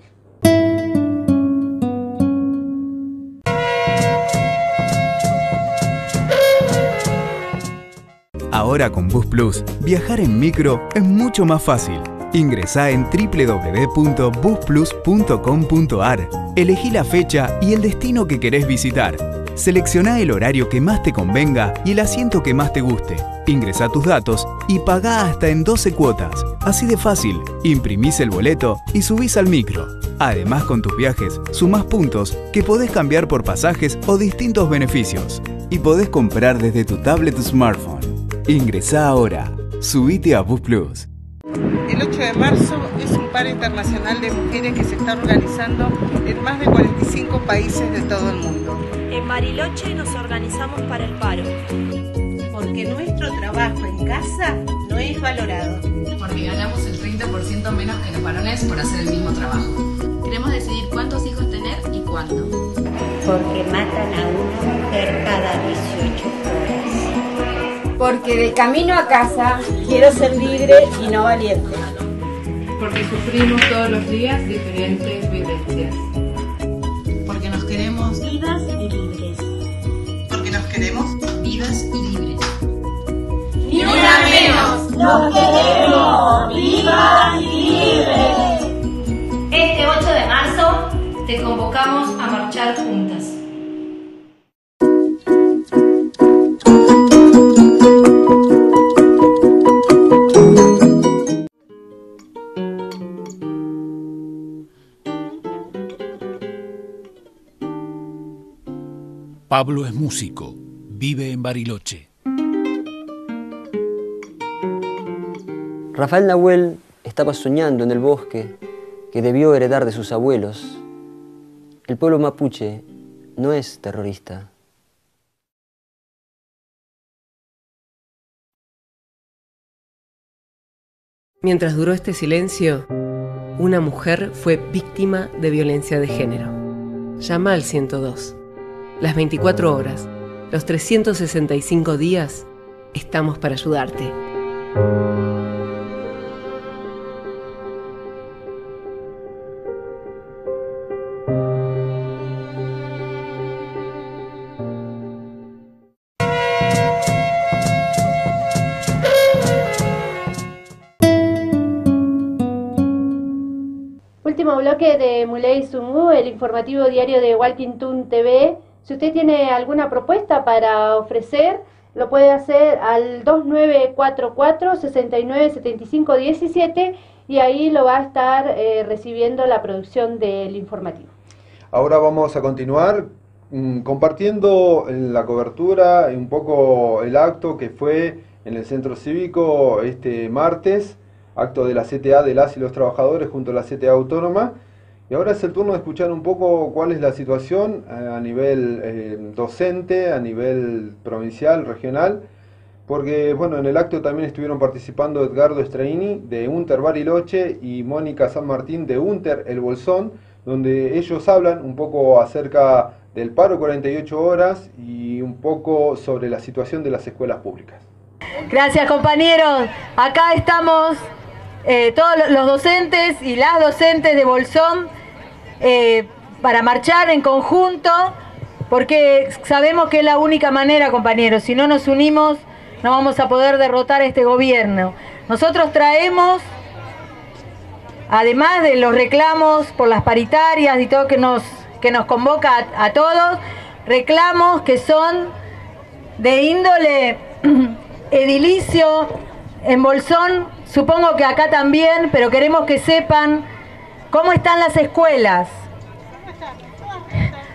Ahora con Bus Plus, viajar en micro es mucho más fácil. Ingresá en www.busplus.com.ar, elegí la fecha y el destino que querés visitar. Selecciona el horario que más te convenga y el asiento que más te guste. Ingresá tus datos y pagá hasta en 12 cuotas. Así de fácil, imprimís el boleto y subís al micro. Además, con tus viajes, sumás puntos que podés cambiar por pasajes o distintos beneficios. Y podés comprar desde tu tablet o smartphone. Ingresa ahora. Subite a Bus Plus. El 8 de marzo es un paro internacional de mujeres que se está organizando en más de 45 países de todo el mundo. En Bariloche nos organizamos para el paro. Porque nuestro trabajo en casa no es valorado. Porque ganamos el 30% menos que los varones por hacer el mismo trabajo. Queremos decidir cuántos hijos tener y cuándo. Porque matan a una mujer cada 18 horas. Porque de camino a casa quiero ser libre y no valiente. Porque sufrimos todos los días diferentes violencias. Porque nos queremos vivas y libres. Porque nos queremos vivas y libres. Ni una menos. Nos queremos vivas y libres. Este 8 de marzo te convocamos a marchar juntas. Pablo es músico, vive en Bariloche. Rafael Nahuel estaba soñando en el bosque que debió heredar de sus abuelos. El pueblo mapuche no es terrorista. Mientras duró este silencio, una mujer fue víctima de violencia de género. Llama al 102. Las 24 horas, los 365 días, estamos para ayudarte. Último bloque de Muley Sungu, el informativo diario de Walking Toon TV. Si usted tiene alguna propuesta para ofrecer, lo puede hacer al 2944-697517 y ahí lo va a estar eh, recibiendo la producción del informativo. Ahora vamos a continuar mm, compartiendo la cobertura y un poco el acto que fue en el centro cívico este martes, acto de la CTA de las y los trabajadores junto a la CTA autónoma. Y ahora es el turno de escuchar un poco cuál es la situación eh, a nivel eh, docente, a nivel provincial, regional, porque bueno, en el acto también estuvieron participando Edgardo Estraini de Unter Bariloche y Mónica San Martín de Unter El Bolsón, donde ellos hablan un poco acerca del paro 48 horas y un poco sobre la situación de las escuelas públicas. Gracias compañeros, acá estamos eh, todos los docentes y las docentes de Bolsón eh, para marchar en conjunto, porque sabemos que es la única manera, compañeros. Si no nos unimos, no vamos a poder derrotar a este gobierno. Nosotros traemos, además de los reclamos por las paritarias y todo que nos, que nos convoca a, a todos, reclamos que son de índole [CLEARS THROAT] edilicio en Bolsón, supongo que acá también, pero queremos que sepan cómo están las escuelas.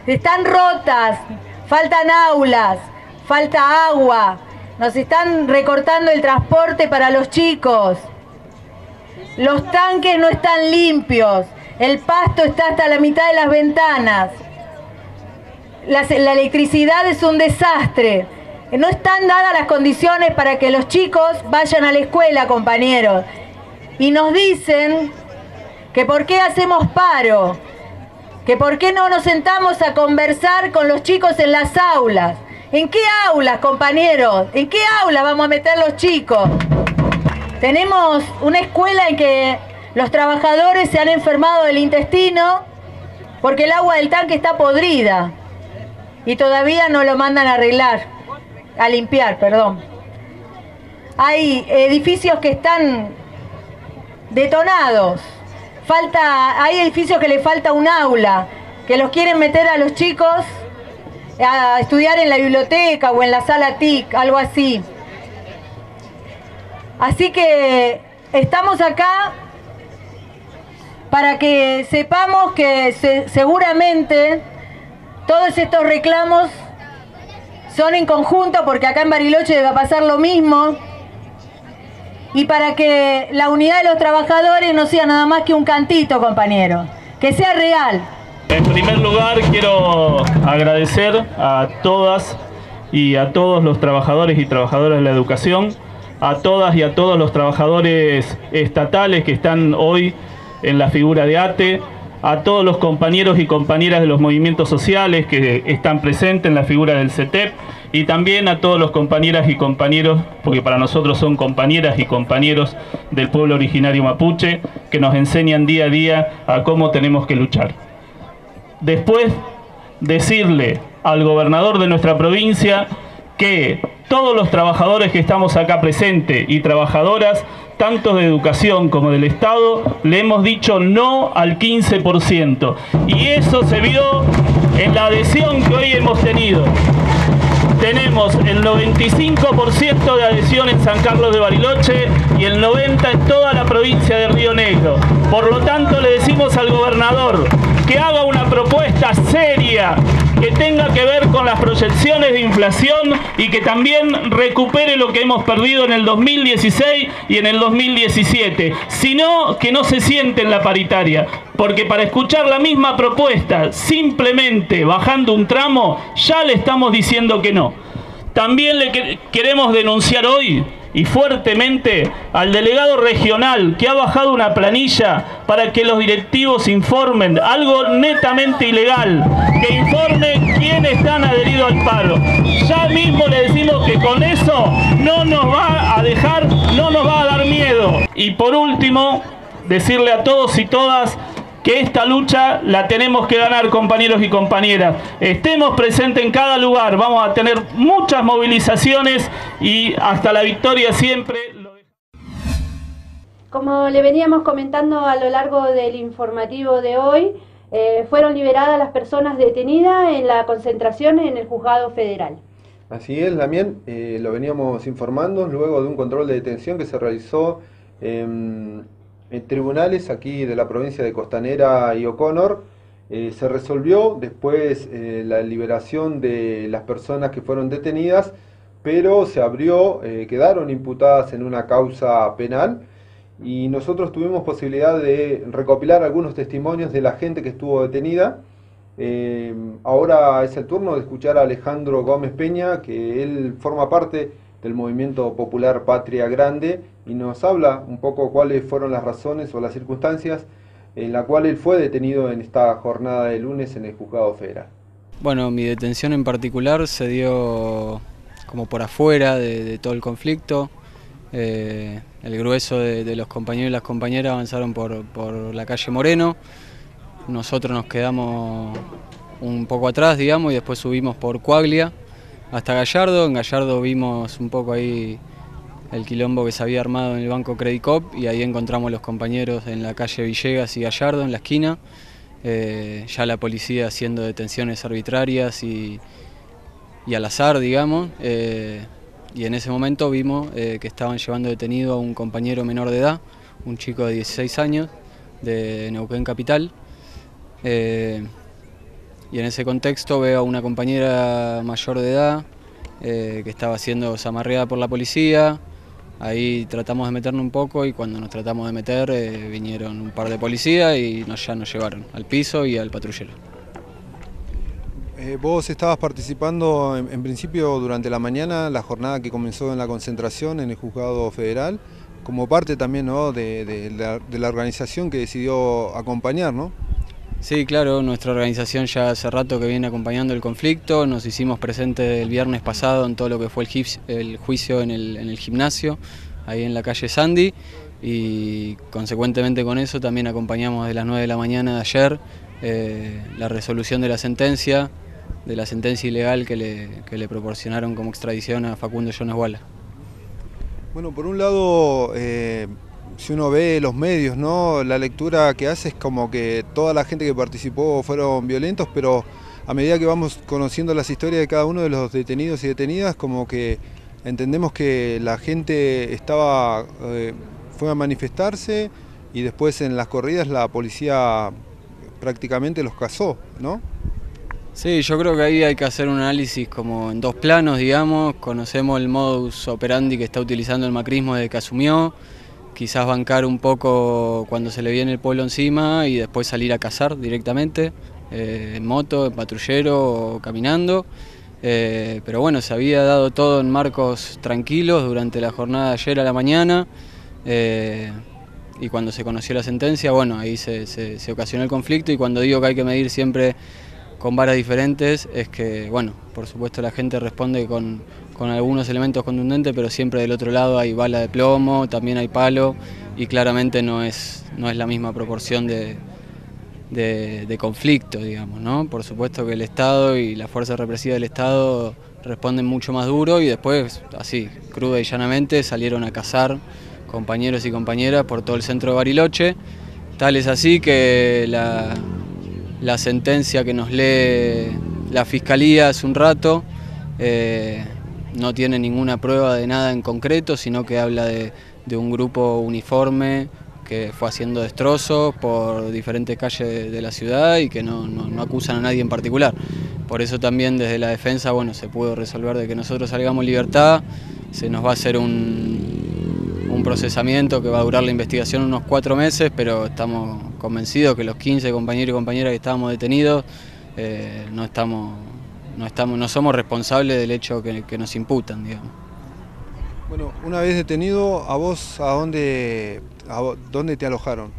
Están rotas, faltan aulas, falta agua, nos están recortando el transporte para los chicos. Los tanques no están limpios, el pasto está hasta la mitad de las ventanas. La, electricidad es un desastre. No están dadas las condiciones para que los chicos vayan a la escuela, compañeros. Y nos dicen que por qué hacemos paro, que por qué no nos sentamos a conversar con los chicos en las aulas. ¿En qué aulas, compañeros? ¿En qué aulas vamos a meter los chicos? Tenemos una escuela en que los trabajadores se han enfermado del intestino porque el agua del tanque está podrida y todavía no lo mandan a arreglar, a limpiar, perdón. Hay edificios que están detonados. Falta, hay edificios que le falta un aula, que los quieren meter a los chicos a estudiar en la biblioteca o en la sala TIC, algo así. Así que estamos acá para que sepamos que se, seguramente todos estos reclamos son en conjunto, porque acá en Bariloche va a pasar lo mismo, y para que la unidad de los trabajadores no sea nada más que un cantito, compañero, que sea real. En primer lugar quiero agradecer a todas y a todos los trabajadores y trabajadoras de la educación, a todas y a todos los trabajadores estatales que están hoy en la figura de ATE, a todos los compañeros y compañeras de los movimientos sociales que están presentes en la figura del CETEP y también a todos los compañeras y compañeros, porque para nosotros son compañeras y compañeros del pueblo originario mapuche, que nos enseñan día a día a cómo tenemos que luchar. Después, decirle al gobernador de nuestra provincia que todos los trabajadores que estamos acá presentes y trabajadoras, tanto de educación como del Estado, le hemos dicho no al 15%. Y eso se vio en la adhesión que hoy hemos tenido. Tenemos el 95% de adhesión en San Carlos de Bariloche y el 90% en toda la provincia de Río Negro. Por lo tanto, le decimos al gobernador que haga una propuesta seria que tenga que ver con las proyecciones de inflación y que también recupere lo que hemos perdido en el 2016 y en el 2017. Sino que no se siente en la paritaria, porque para escuchar la misma propuesta simplemente bajando un tramo, ya le estamos diciendo que no. También le queremos denunciar hoy y fuertemente al delegado regional que ha bajado una planilla para que los directivos informen algo netamente ilegal, que informe quiénes están adheridos al paro. Ya mismo le decimos que con eso no nos va a dejar, no nos va a dar miedo. Y por último, decirle a todos y todas que esta lucha la tenemos que ganar, compañeros y compañeras. Estemos presentes en cada lugar, vamos a tener muchas movilizaciones y hasta la victoria siempre. Como le veníamos comentando a lo largo del informativo de hoy, eh, fueron liberadas las personas detenidas en la concentración en el juzgado federal. Así es, Lamien, eh, lo veníamos informando luego de un control de detención que se realizó en en tribunales aquí de la provincia de Costanera y O'Connor. Eh, se resolvió después eh, la liberación de las personas que fueron detenidas, pero se abrió, eh, quedaron imputadas en una causa penal y nosotros tuvimos posibilidad de recopilar algunos testimonios de la gente que estuvo detenida. ahora es el turno de escuchar a Alejandro Gómez Peña, que él forma parte del movimiento popular Patria Grande y nos habla un poco cuáles fueron las razones o las circunstancias en la cual él fue detenido en esta jornada de lunes en el juzgado federal. Bueno, mi detención en particular se dio como por afuera de, todo el conflicto. Eh, el grueso de, los compañeros y las compañeras avanzaron por, por la calle Moreno. Nosotros nos quedamos un poco atrás, digamos, y después subimos por Coaglia hasta Gallardo. En Gallardo vimos un poco ahí el quilombo que se había armado en el banco Credit Cop y ahí encontramos los compañeros en la calle Villegas y Gallardo, en la esquina. Eh, ya la policía haciendo detenciones arbitrarias y, al azar, digamos. Eh, y en ese momento vimos eh, que estaban llevando detenido a un compañero menor de edad, un chico de 16 años, de Neuquén Capital. Y en ese contexto veo a una compañera mayor de edad eh, que estaba siendo zamarreada por la policía. Ahí tratamos de meternos un poco y cuando nos tratamos de meter eh, vinieron un par de policías y nos, ya nos llevaron al piso y al patrullero. Eh, vos estabas participando en, principio durante la mañana, la jornada que comenzó en la concentración en el juzgado federal, como parte también de, la, de la organización que decidió acompañar, ¿no? Sí, claro, nuestra organización ya hace rato que viene acompañando el conflicto, nos hicimos presentes el viernes pasado en todo lo que fue el, juicio en el, gimnasio, ahí en la calle Sandy, y consecuentemente con eso también acompañamos de las 9 de la mañana de ayer eh, la resolución de la sentencia, de la sentencia ilegal que le, proporcionaron como extradición a Facundo Jones Walla. Bueno, por un lado... Eh, si uno ve los medios, ¿no? La lectura que hace es como que toda la gente que participó fueron violentos, pero a medida que vamos conociendo las historias de cada uno de los detenidos y detenidas, como que entendemos que la gente estaba eh, fue a manifestarse y después en las corridas la policía prácticamente los cazó, ¿no? Sí, yo creo que ahí hay que hacer un análisis como en dos planos, digamos. Conocemos el modus operandi que está utilizando el macrismo desde que asumió quizás bancar un poco cuando se le viene el pueblo encima y después salir a cazar directamente, eh, en moto, en patrullero o caminando. Eh, pero bueno, se había dado todo en marcos tranquilos durante la jornada de ayer a la mañana. Eh, y cuando se conoció la sentencia, bueno, ahí se, ocasionó el conflicto y cuando digo que hay que medir siempre con varas diferentes, es que, bueno, por supuesto la gente responde con, algunos elementos contundentes, pero siempre del otro lado hay bala de plomo, también hay palo y claramente no es, no es la misma proporción de, de, conflicto, digamos, ¿no? Por supuesto que el Estado y la fuerza represiva del Estado responden mucho más duro y después, así, cruda y llanamente, salieron a cazar compañeros y compañeras por todo el centro de Bariloche. Tal es así que la, la sentencia que nos lee la Fiscalía hace un rato eh, no tiene ninguna prueba de nada en concreto, sino que habla de, de un grupo uniforme que fue haciendo destrozos por diferentes calles de, la ciudad y que no, acusan a nadie en particular. Por eso también desde la defensa bueno, se pudo resolver de que nosotros salgamos libertad, se nos va a hacer un, un procesamiento que va a durar la investigación unos cuatro meses, pero estamos convencidos que los 15 compañeros y compañeras que estábamos detenidos eh, no, estamos, no, estamos, no somos responsables del hecho que, que nos imputan. Digamos. Bueno, una vez detenido, ¿a vos a dónde dónde te alojaron?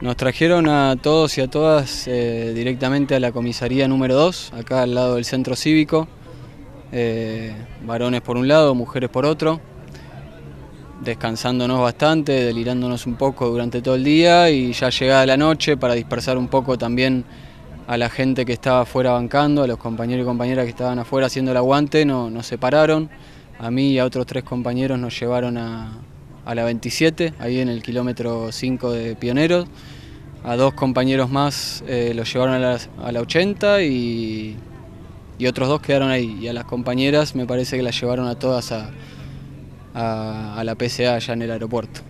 Nos trajeron a todos y a todas eh, directamente a la comisaría número 2, acá al lado del centro cívico. Eh, varones por un lado, mujeres por otro, descansándonos bastante, delirándonos un poco durante todo el día y ya llegada la noche para dispersar un poco también a la gente que estaba afuera bancando, a los compañeros y compañeras que estaban afuera haciendo el aguante, nos separaron. A mí y a otros tres compañeros nos llevaron a, a la 27, ahí en el kilómetro 5 de Pioneros. A dos compañeros más eh, los llevaron a la, 80 y, otros dos quedaron ahí. Y a las compañeras me parece que las llevaron a todas a, a, la PCA allá en el aeropuerto.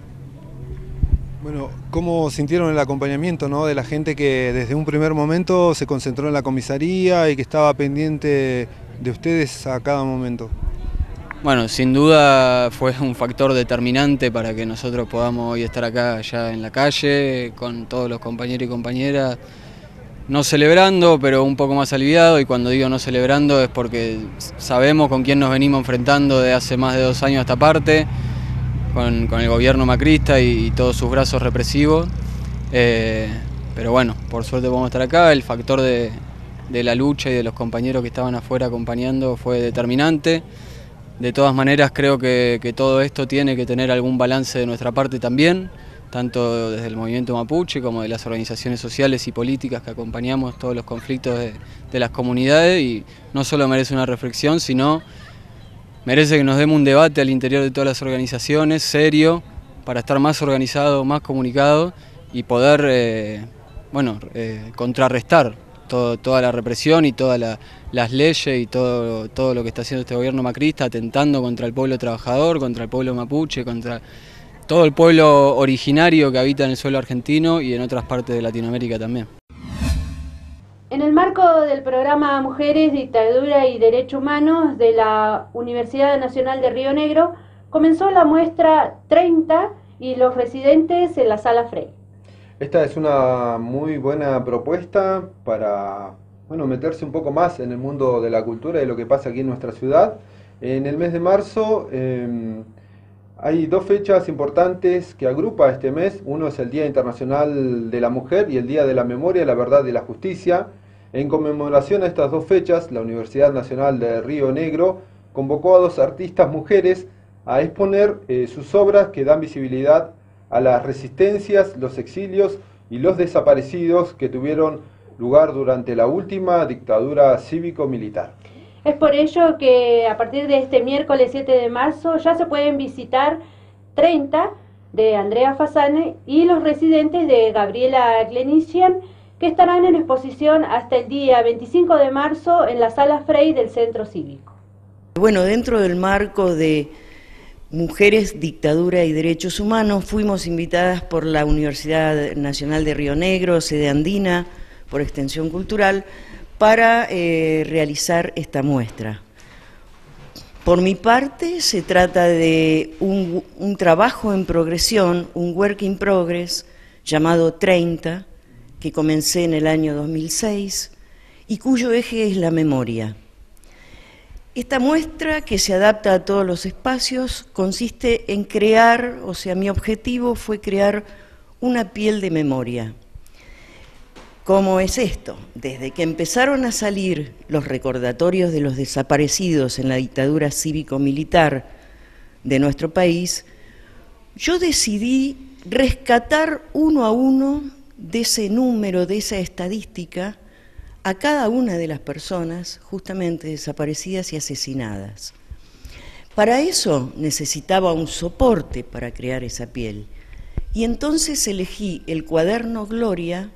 Bueno, ¿cómo sintieron el acompañamiento ¿no? de la gente que desde un primer momento se concentró en la comisaría y que estaba pendiente de ustedes a cada momento? Bueno, sin duda fue un factor determinante para que nosotros podamos hoy estar acá ya en la calle, con todos los compañeros y compañeras, no celebrando, pero un poco más aliviado, y cuando digo no celebrando es porque sabemos con quién nos venimos enfrentando de hace más de dos años a esta parte, con, el gobierno macrista y, todos sus brazos represivos. Eh, pero bueno, por suerte podemos estar acá, el factor de la lucha y de los compañeros que estaban afuera acompañando fue determinante. De todas maneras creo que, todo esto tiene que tener algún balance de nuestra parte también, tanto desde el movimiento mapuche como de las organizaciones sociales y políticas que acompañamos todos los conflictos de, las comunidades y no solo merece una reflexión, sino merece que nos demos un debate al interior de todas las organizaciones, serio, para estar más organizados, más comunicados y poder eh, bueno, eh, contrarrestar toda la represión y todas las leyes y todo, todo lo que está haciendo este gobierno macrista, atentando contra el pueblo trabajador, contra el pueblo mapuche, contra todo el pueblo originario que habita en el suelo argentino y en otras partes de Latinoamérica también. En el marco del programa Mujeres, Dictadura y Derechos Humanos de la Universidad Nacional de Río Negro, comenzó la muestra 30 y los residentes en la Sala Frey. Esta es una muy buena propuesta para bueno, meterse un poco más en el mundo de la cultura y lo que pasa aquí en nuestra ciudad. En el mes de marzo em, hay dos fechas importantes que agrupa este mes. Uno es el Día Internacional de la Mujer y el Día de la Memoria, la Verdad y la Justicia. En conmemoración a estas dos fechas, la Universidad Nacional de Río Negro convocó a dos artistas mujeres a exponer eh, sus obras que dan visibilidad a las resistencias, los exilios y los desaparecidos que tuvieron lugar durante la última dictadura cívico-militar. Es por ello que a partir de este miércoles 7 de marzo ya se pueden visitar 30 de Andrea Fasane y los residentes de Gabriela Clenician que estarán en exposición hasta el día 25 de marzo en la sala Frey del Centro Cívico. Bueno, dentro del marco de Mujeres, Dictadura y Derechos Humanos, fuimos invitadas por la Universidad Nacional de Río Negro, sede andina, por extensión cultural, para eh, realizar esta muestra. Por mi parte, se trata de un, un, trabajo en progresión, un work in progress, llamado 30, que comencé en el año 2006 y cuyo eje es la memoria. Esta muestra, que se adapta a todos los espacios, consiste en crear, o sea, mi objetivo fue crear una piel de memoria. ¿Cómo es esto? Desde que empezaron a salir los recordatorios de los desaparecidos en la dictadura cívico-militar de nuestro país, yo decidí rescatar uno a uno de ese número, de esa estadística, a cada una de las personas justamente desaparecidas y asesinadas. Para eso necesitaba un soporte para crear esa piel. Y entonces elegí el cuaderno Gloria,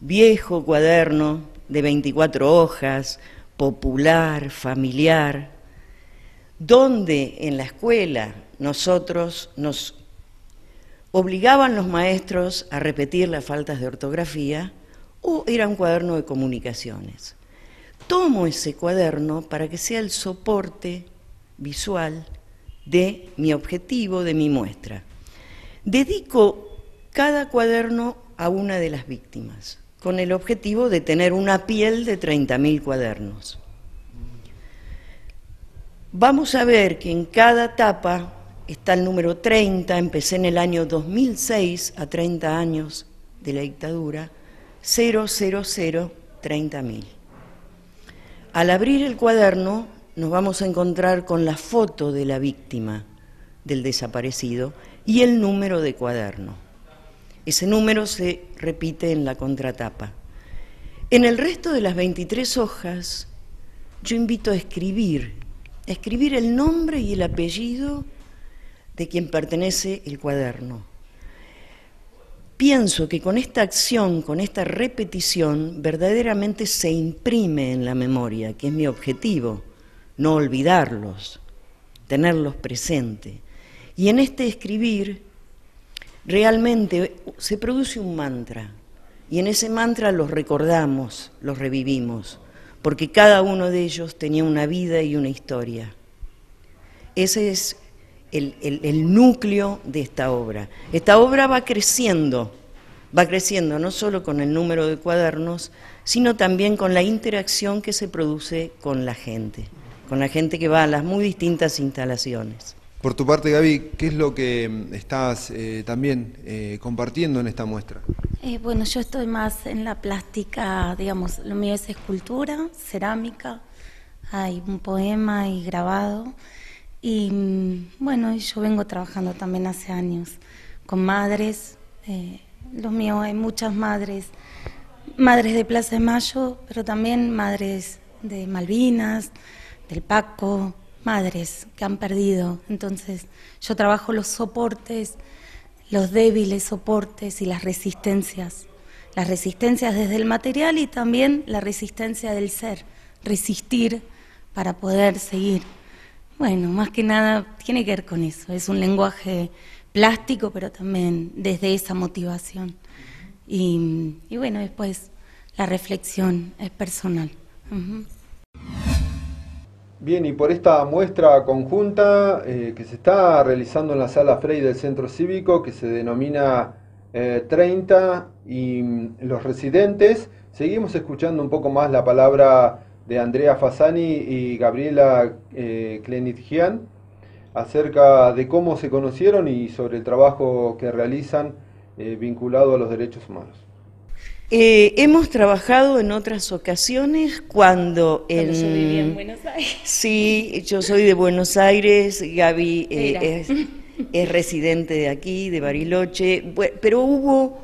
viejo cuaderno de 24 hojas, popular, familiar, donde en la escuela nosotros nos obligaban los maestros a repetir las faltas de ortografía o era un cuaderno de comunicaciones. Tomo ese cuaderno para que sea el soporte visual de mi objetivo, de mi muestra. Dedico cada cuaderno a una de las víctimas, con el objetivo de tener una piel de 30.000 cuadernos. Vamos a ver que en cada tapa está el número 30, empecé en el año 2006, a 30 años de la dictadura, 00030.000. Al abrir el cuaderno nos vamos a encontrar con la foto de la víctima del desaparecido y el número de cuaderno. Ese número se repite en la contratapa. En el resto de las 23 hojas, yo invito a escribir, a escribir el nombre y el apellido de quien pertenece el cuaderno. Pienso que con esta acción, con esta repetición, verdaderamente se imprime en la memoria, que es mi objetivo, no olvidarlos, tenerlos presente. Y en este escribir realmente se produce un mantra, y en ese mantra los recordamos, los revivimos, porque cada uno de ellos tenía una vida y una historia. Ese es el, núcleo de esta obra. Esta obra va creciendo, va creciendo no solo con el número de cuadernos, sino también con la interacción que se produce con la gente, con la gente que va a las muy distintas instalaciones. Por tu parte, Gaby, ¿qué es lo que mm, estás eh, también eh, compartiendo en esta muestra? Eh, bueno, yo estoy más en la plástica, digamos, lo mío es escultura, cerámica, hay un poema y grabado. Y mm, bueno, yo vengo trabajando también hace años con madres, eh, los míos hay muchas madres, madres de Plaza de Mayo, pero también madres de Malvinas, del Paco, madres que han perdido. Entonces yo trabajo los soportes, los débiles soportes y las resistencias. Las resistencias desde el material y también la resistencia del ser, resistir para poder seguir. Bueno, más que nada tiene que ver con eso. Es un lenguaje plástico, pero también desde esa motivación. Y, bueno, después la reflexión es personal. Bien, y por esta muestra conjunta eh, que se está realizando en la sala Frey del Centro Cívico, que se denomina 30 eh, y mm, los residentes, seguimos escuchando un poco más la palabra de Andrea Fasani y Gabriela eh, Klenitjian acerca de cómo se conocieron y sobre el trabajo que realizan eh, vinculado a los derechos humanos. Eh, hemos trabajado en otras ocasiones cuando... En, yo vivía en Buenos Aires. Sí, yo soy de Buenos Aires, Gaby es, es, residente de aquí, de Bariloche, pero hubo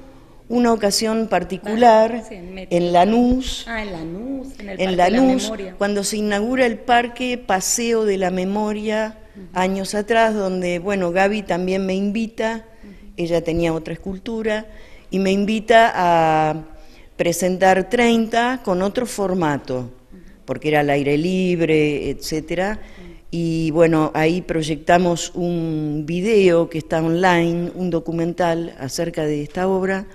una ocasión particular en, Lanús, ah, en Lanús, en, el en Lanús, cuando se inaugura el Parque Paseo de la Memoria, años atrás, donde, bueno, Gaby también me invita, ella tenía otra escultura, y me invita a presentar 30 con otro formato, porque era al aire libre, etcétera. Y bueno, ahí proyectamos un video que está online, un documental acerca de esta obra,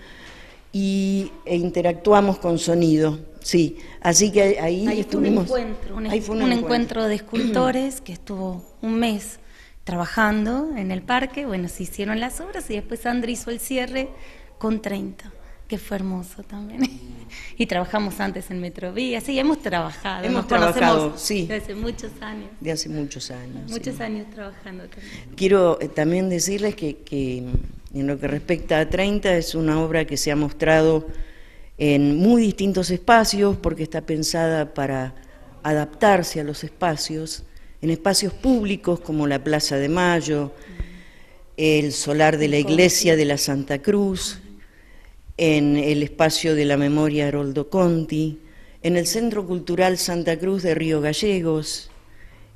y, e interactuamos con sonido. Sí, así que ahí, estuvimos. un encuentro, un, encuentro. de escultores que estuvo un mes trabajando en el parque. Bueno, se hicieron las obras y después André hizo el cierre con 30, que fue hermoso también. [LAUGHS] y trabajamos antes en Metrovía, sí, hemos trabajado. Hemos nos trabajado, conocemos sí. De hace muchos años. De hace muchos años. Muchos sí. años trabajando también. Quiero eh, también decirles que, que en lo que respecta a 30 es una obra que se ha mostrado en muy distintos espacios porque está pensada para adaptarse a los espacios, en espacios públicos como la Plaza de Mayo, el solar de la iglesia de la Santa Cruz, en el espacio de la memoria Haroldo Conti, en el Centro Cultural Santa Cruz de Río Gallegos,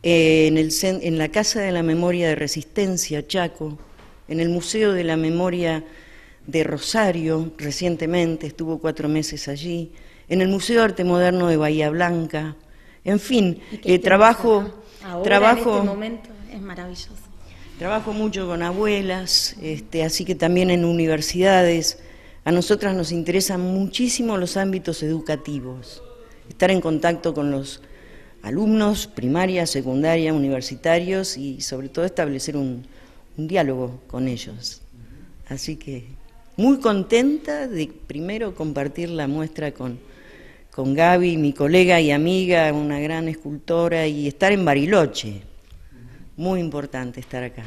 en, el, cen- en la Casa de la Memoria de Resistencia, Chaco, en el Museo de la Memoria de Rosario, recientemente estuvo cuatro meses allí, en el Museo de Arte Moderno de Bahía Blanca, en fin, eh, trabajo, Ahora, trabajo, en este momento, es maravilloso. trabajo mucho con abuelas, este, así que también en universidades. A nosotras nos interesan muchísimo los ámbitos educativos, estar en contacto con los alumnos, primaria, secundaria, universitarios y sobre todo establecer un, diálogo con ellos. Así que muy contenta de primero compartir la muestra con, con Gaby, mi colega y amiga, una gran escultora, y estar en Bariloche. Muy importante estar acá.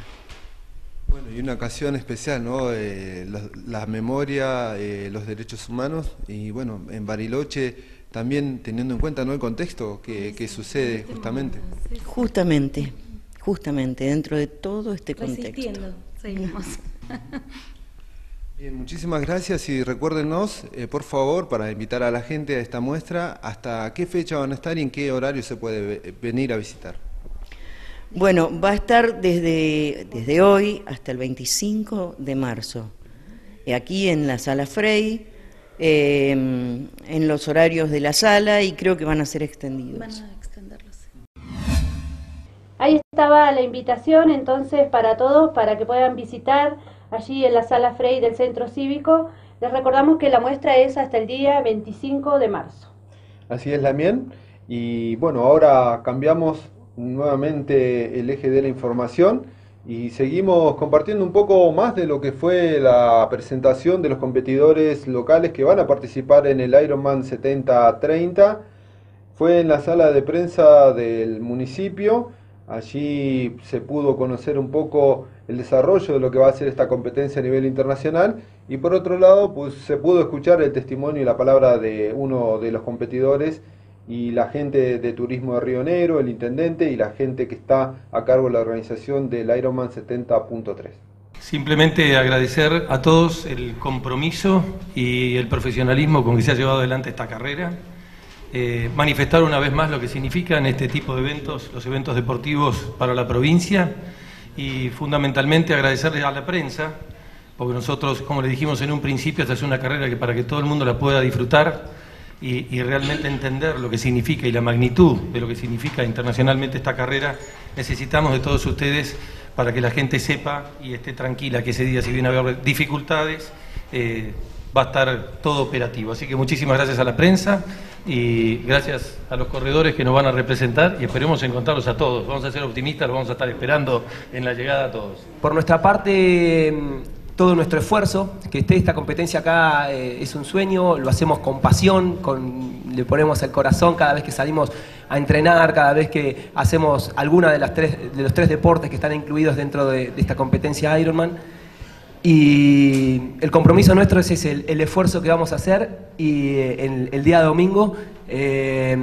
Bueno, y una ocasión especial, ¿no? Eh, la, la memoria, eh, los derechos humanos y bueno, en Bariloche también teniendo en cuenta ¿no? el contexto que, que sucede justamente. Justamente, justamente, dentro de todo este contexto. Seguimos. [LAUGHS] Bien, muchísimas gracias y recuérdenos, eh, por favor, para invitar a la gente a esta muestra, hasta qué fecha van a estar y en qué horario se puede ve- venir a visitar. Bueno, va a estar desde, desde hoy hasta el 25 de marzo, eh, aquí en la sala Frey, eh, en los horarios de la sala y creo que van a ser extendidos. Van a extenderlos. Ahí estaba la invitación entonces para todos para que puedan visitar allí en la sala Frey del Centro Cívico. Les recordamos que la muestra es hasta el día 25 de marzo. Así es, Lamien. Y bueno, ahora cambiamos nuevamente el eje de la información y seguimos compartiendo un poco más de lo que fue la presentación de los competidores locales que van a participar en el Ironman 70-30. Fue en la sala de prensa del municipio. Allí se pudo conocer un poco el desarrollo de lo que va a ser esta competencia a nivel internacional y por otro lado pues se pudo escuchar el testimonio y la palabra de uno de los competidores y la gente de turismo de Río Negro, el intendente y la gente que está a cargo de la organización del Ironman 70.3. Simplemente agradecer a todos el compromiso y el profesionalismo con que se ha llevado adelante esta carrera. Eh, manifestar una vez más lo que significan este tipo de eventos, los eventos deportivos para la provincia y fundamentalmente agradecerle a la prensa, porque nosotros, como le dijimos en un principio, esta es una carrera que para que todo el mundo la pueda disfrutar y, realmente entender lo que significa y la magnitud de lo que significa internacionalmente esta carrera, necesitamos de todos ustedes para que la gente sepa y esté tranquila que ese día, si viene a haber dificultades, eh, va a estar todo operativo. Así que muchísimas gracias a la prensa y gracias a los corredores que nos van a representar y esperemos encontrarlos a todos. Vamos a ser optimistas, los vamos a estar esperando en la llegada a todos. Por nuestra parte, todo nuestro esfuerzo, que esté esta competencia acá eh, es un sueño, lo hacemos con pasión, le ponemos el corazón cada vez que salimos a entrenar, cada vez que hacemos alguna de, las tres, de los tres deportes que están incluidos dentro de, esta competencia Ironman. Y el compromiso nuestro es ese, el, el esfuerzo que vamos a hacer y eh, el, el día domingo eh,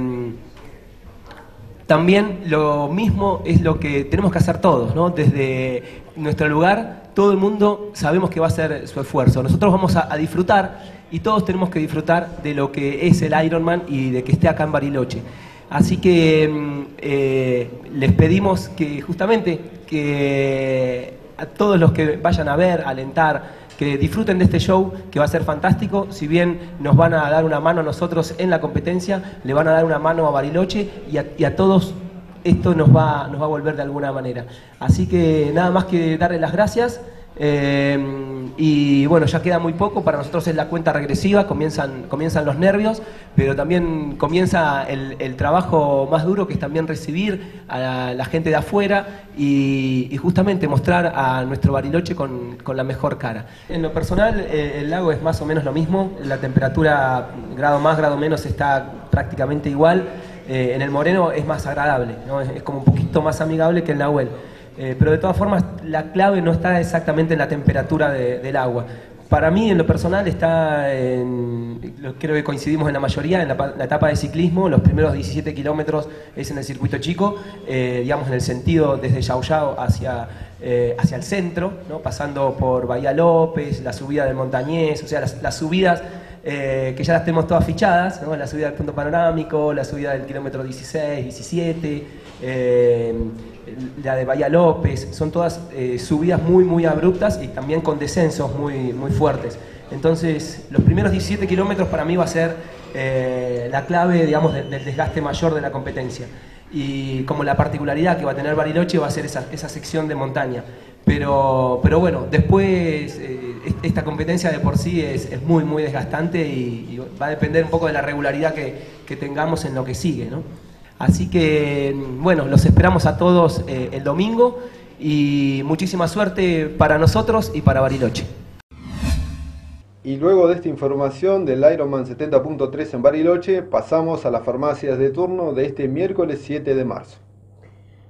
también lo mismo es lo que tenemos que hacer todos, ¿no? Desde nuestro lugar, todo el mundo sabemos que va a hacer su esfuerzo. Nosotros vamos a, disfrutar y todos tenemos que disfrutar de lo que es el Ironman y de que esté acá en Bariloche. Así que mm, eh, les pedimos que justamente que a todos los que vayan a ver, alentar, que disfruten de este show que va a ser fantástico. Si bien nos van a dar una mano a nosotros en la competencia, le van a dar una mano a Bariloche y a, todos esto nos va, nos va a volver de alguna manera. Así que nada más que darle las gracias Eh, y bueno, ya queda muy poco, para nosotros es la cuenta regresiva, comienzan, comienzan los nervios, pero también comienza el, trabajo más duro que es también recibir a la, gente de afuera y, justamente mostrar a nuestro Bariloche con, la mejor cara. En lo personal, eh, el lago es más o menos lo mismo, la temperatura grado más, grado menos está prácticamente igual. Eh, en el Moreno es más agradable, es, como un poquito más amigable que el Nahuel. Eh, pero de todas formas, la clave no está exactamente en la temperatura del agua. Para mí, en lo personal, está en, creo que coincidimos en la mayoría, en la, etapa de ciclismo, los primeros 17 kilómetros es en el circuito chico, eh, digamos en el sentido desde Yao Yao hacia, eh, hacia el centro, ¿no? pasando por Bahía López, la subida del Montañés, o sea, las, subidas que ya las tenemos todas fichadas, ¿no? la subida del punto panorámico, la subida del kilómetro 16, 17 la de Bahía López, son todas eh, subidas muy, muy abruptas y también con descensos muy, muy fuertes. Entonces, los primeros 17 kilómetros para mí va a ser eh, la clave, digamos, del desgaste mayor de la competencia. Y como la particularidad que va a tener Bariloche va a ser esa, esa sección de montaña. Pero, pero bueno, después eh, esta competencia de por sí es, muy, muy desgastante y, va a depender un poco de la regularidad que, que tengamos en lo que sigue, ¿no? Así que, bueno, los esperamos a todos eh, el domingo y muchísima suerte para nosotros y para Bariloche. Y luego de esta información del Ironman 70.3 en Bariloche, pasamos a las farmacias de turno de este miércoles 7 de marzo.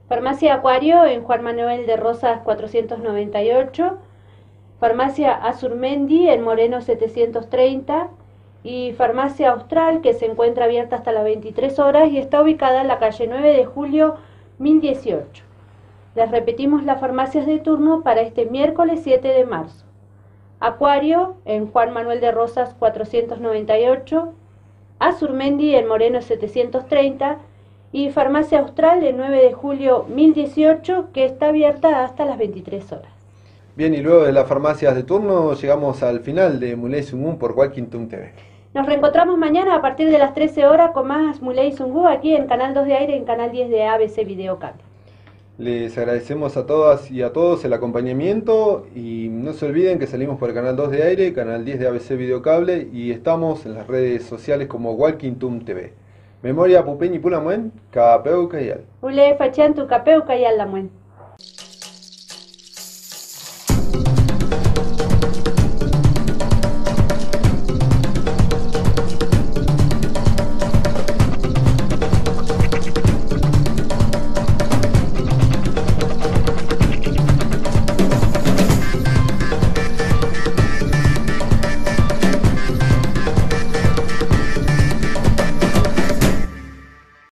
Farmacia Acuario en Juan Manuel de Rosas 498. Farmacia Azurmendi en Moreno 730 y Farmacia Austral, que se encuentra abierta hasta las 23 horas y está ubicada en la calle 9 de julio 1018. Les repetimos las farmacias de turno para este miércoles 7 de marzo. Acuario en Juan Manuel de Rosas 498, Azurmendi en Moreno 730 y Farmacia Austral en 9 de julio 1018 que está abierta hasta las 23 horas. Bien, y luego de las farmacias de turno llegamos al final de Muley Sumun por Walking TV. Nos reencontramos mañana a partir de las 13 horas con más Muley Sungu aquí en Canal 2 de Aire, en Canal 10 de ABC Video Cable. Les agradecemos a todas y a todos el acompañamiento y no se olviden que salimos por el Canal 2 de Aire, Canal 10 de ABC Videocable y estamos en las redes sociales como Walking Tum TV. Memoria Pupeñi Pulamuen, Capeu Cayal. Ule Fachantu Capeu Cayal Lamuen.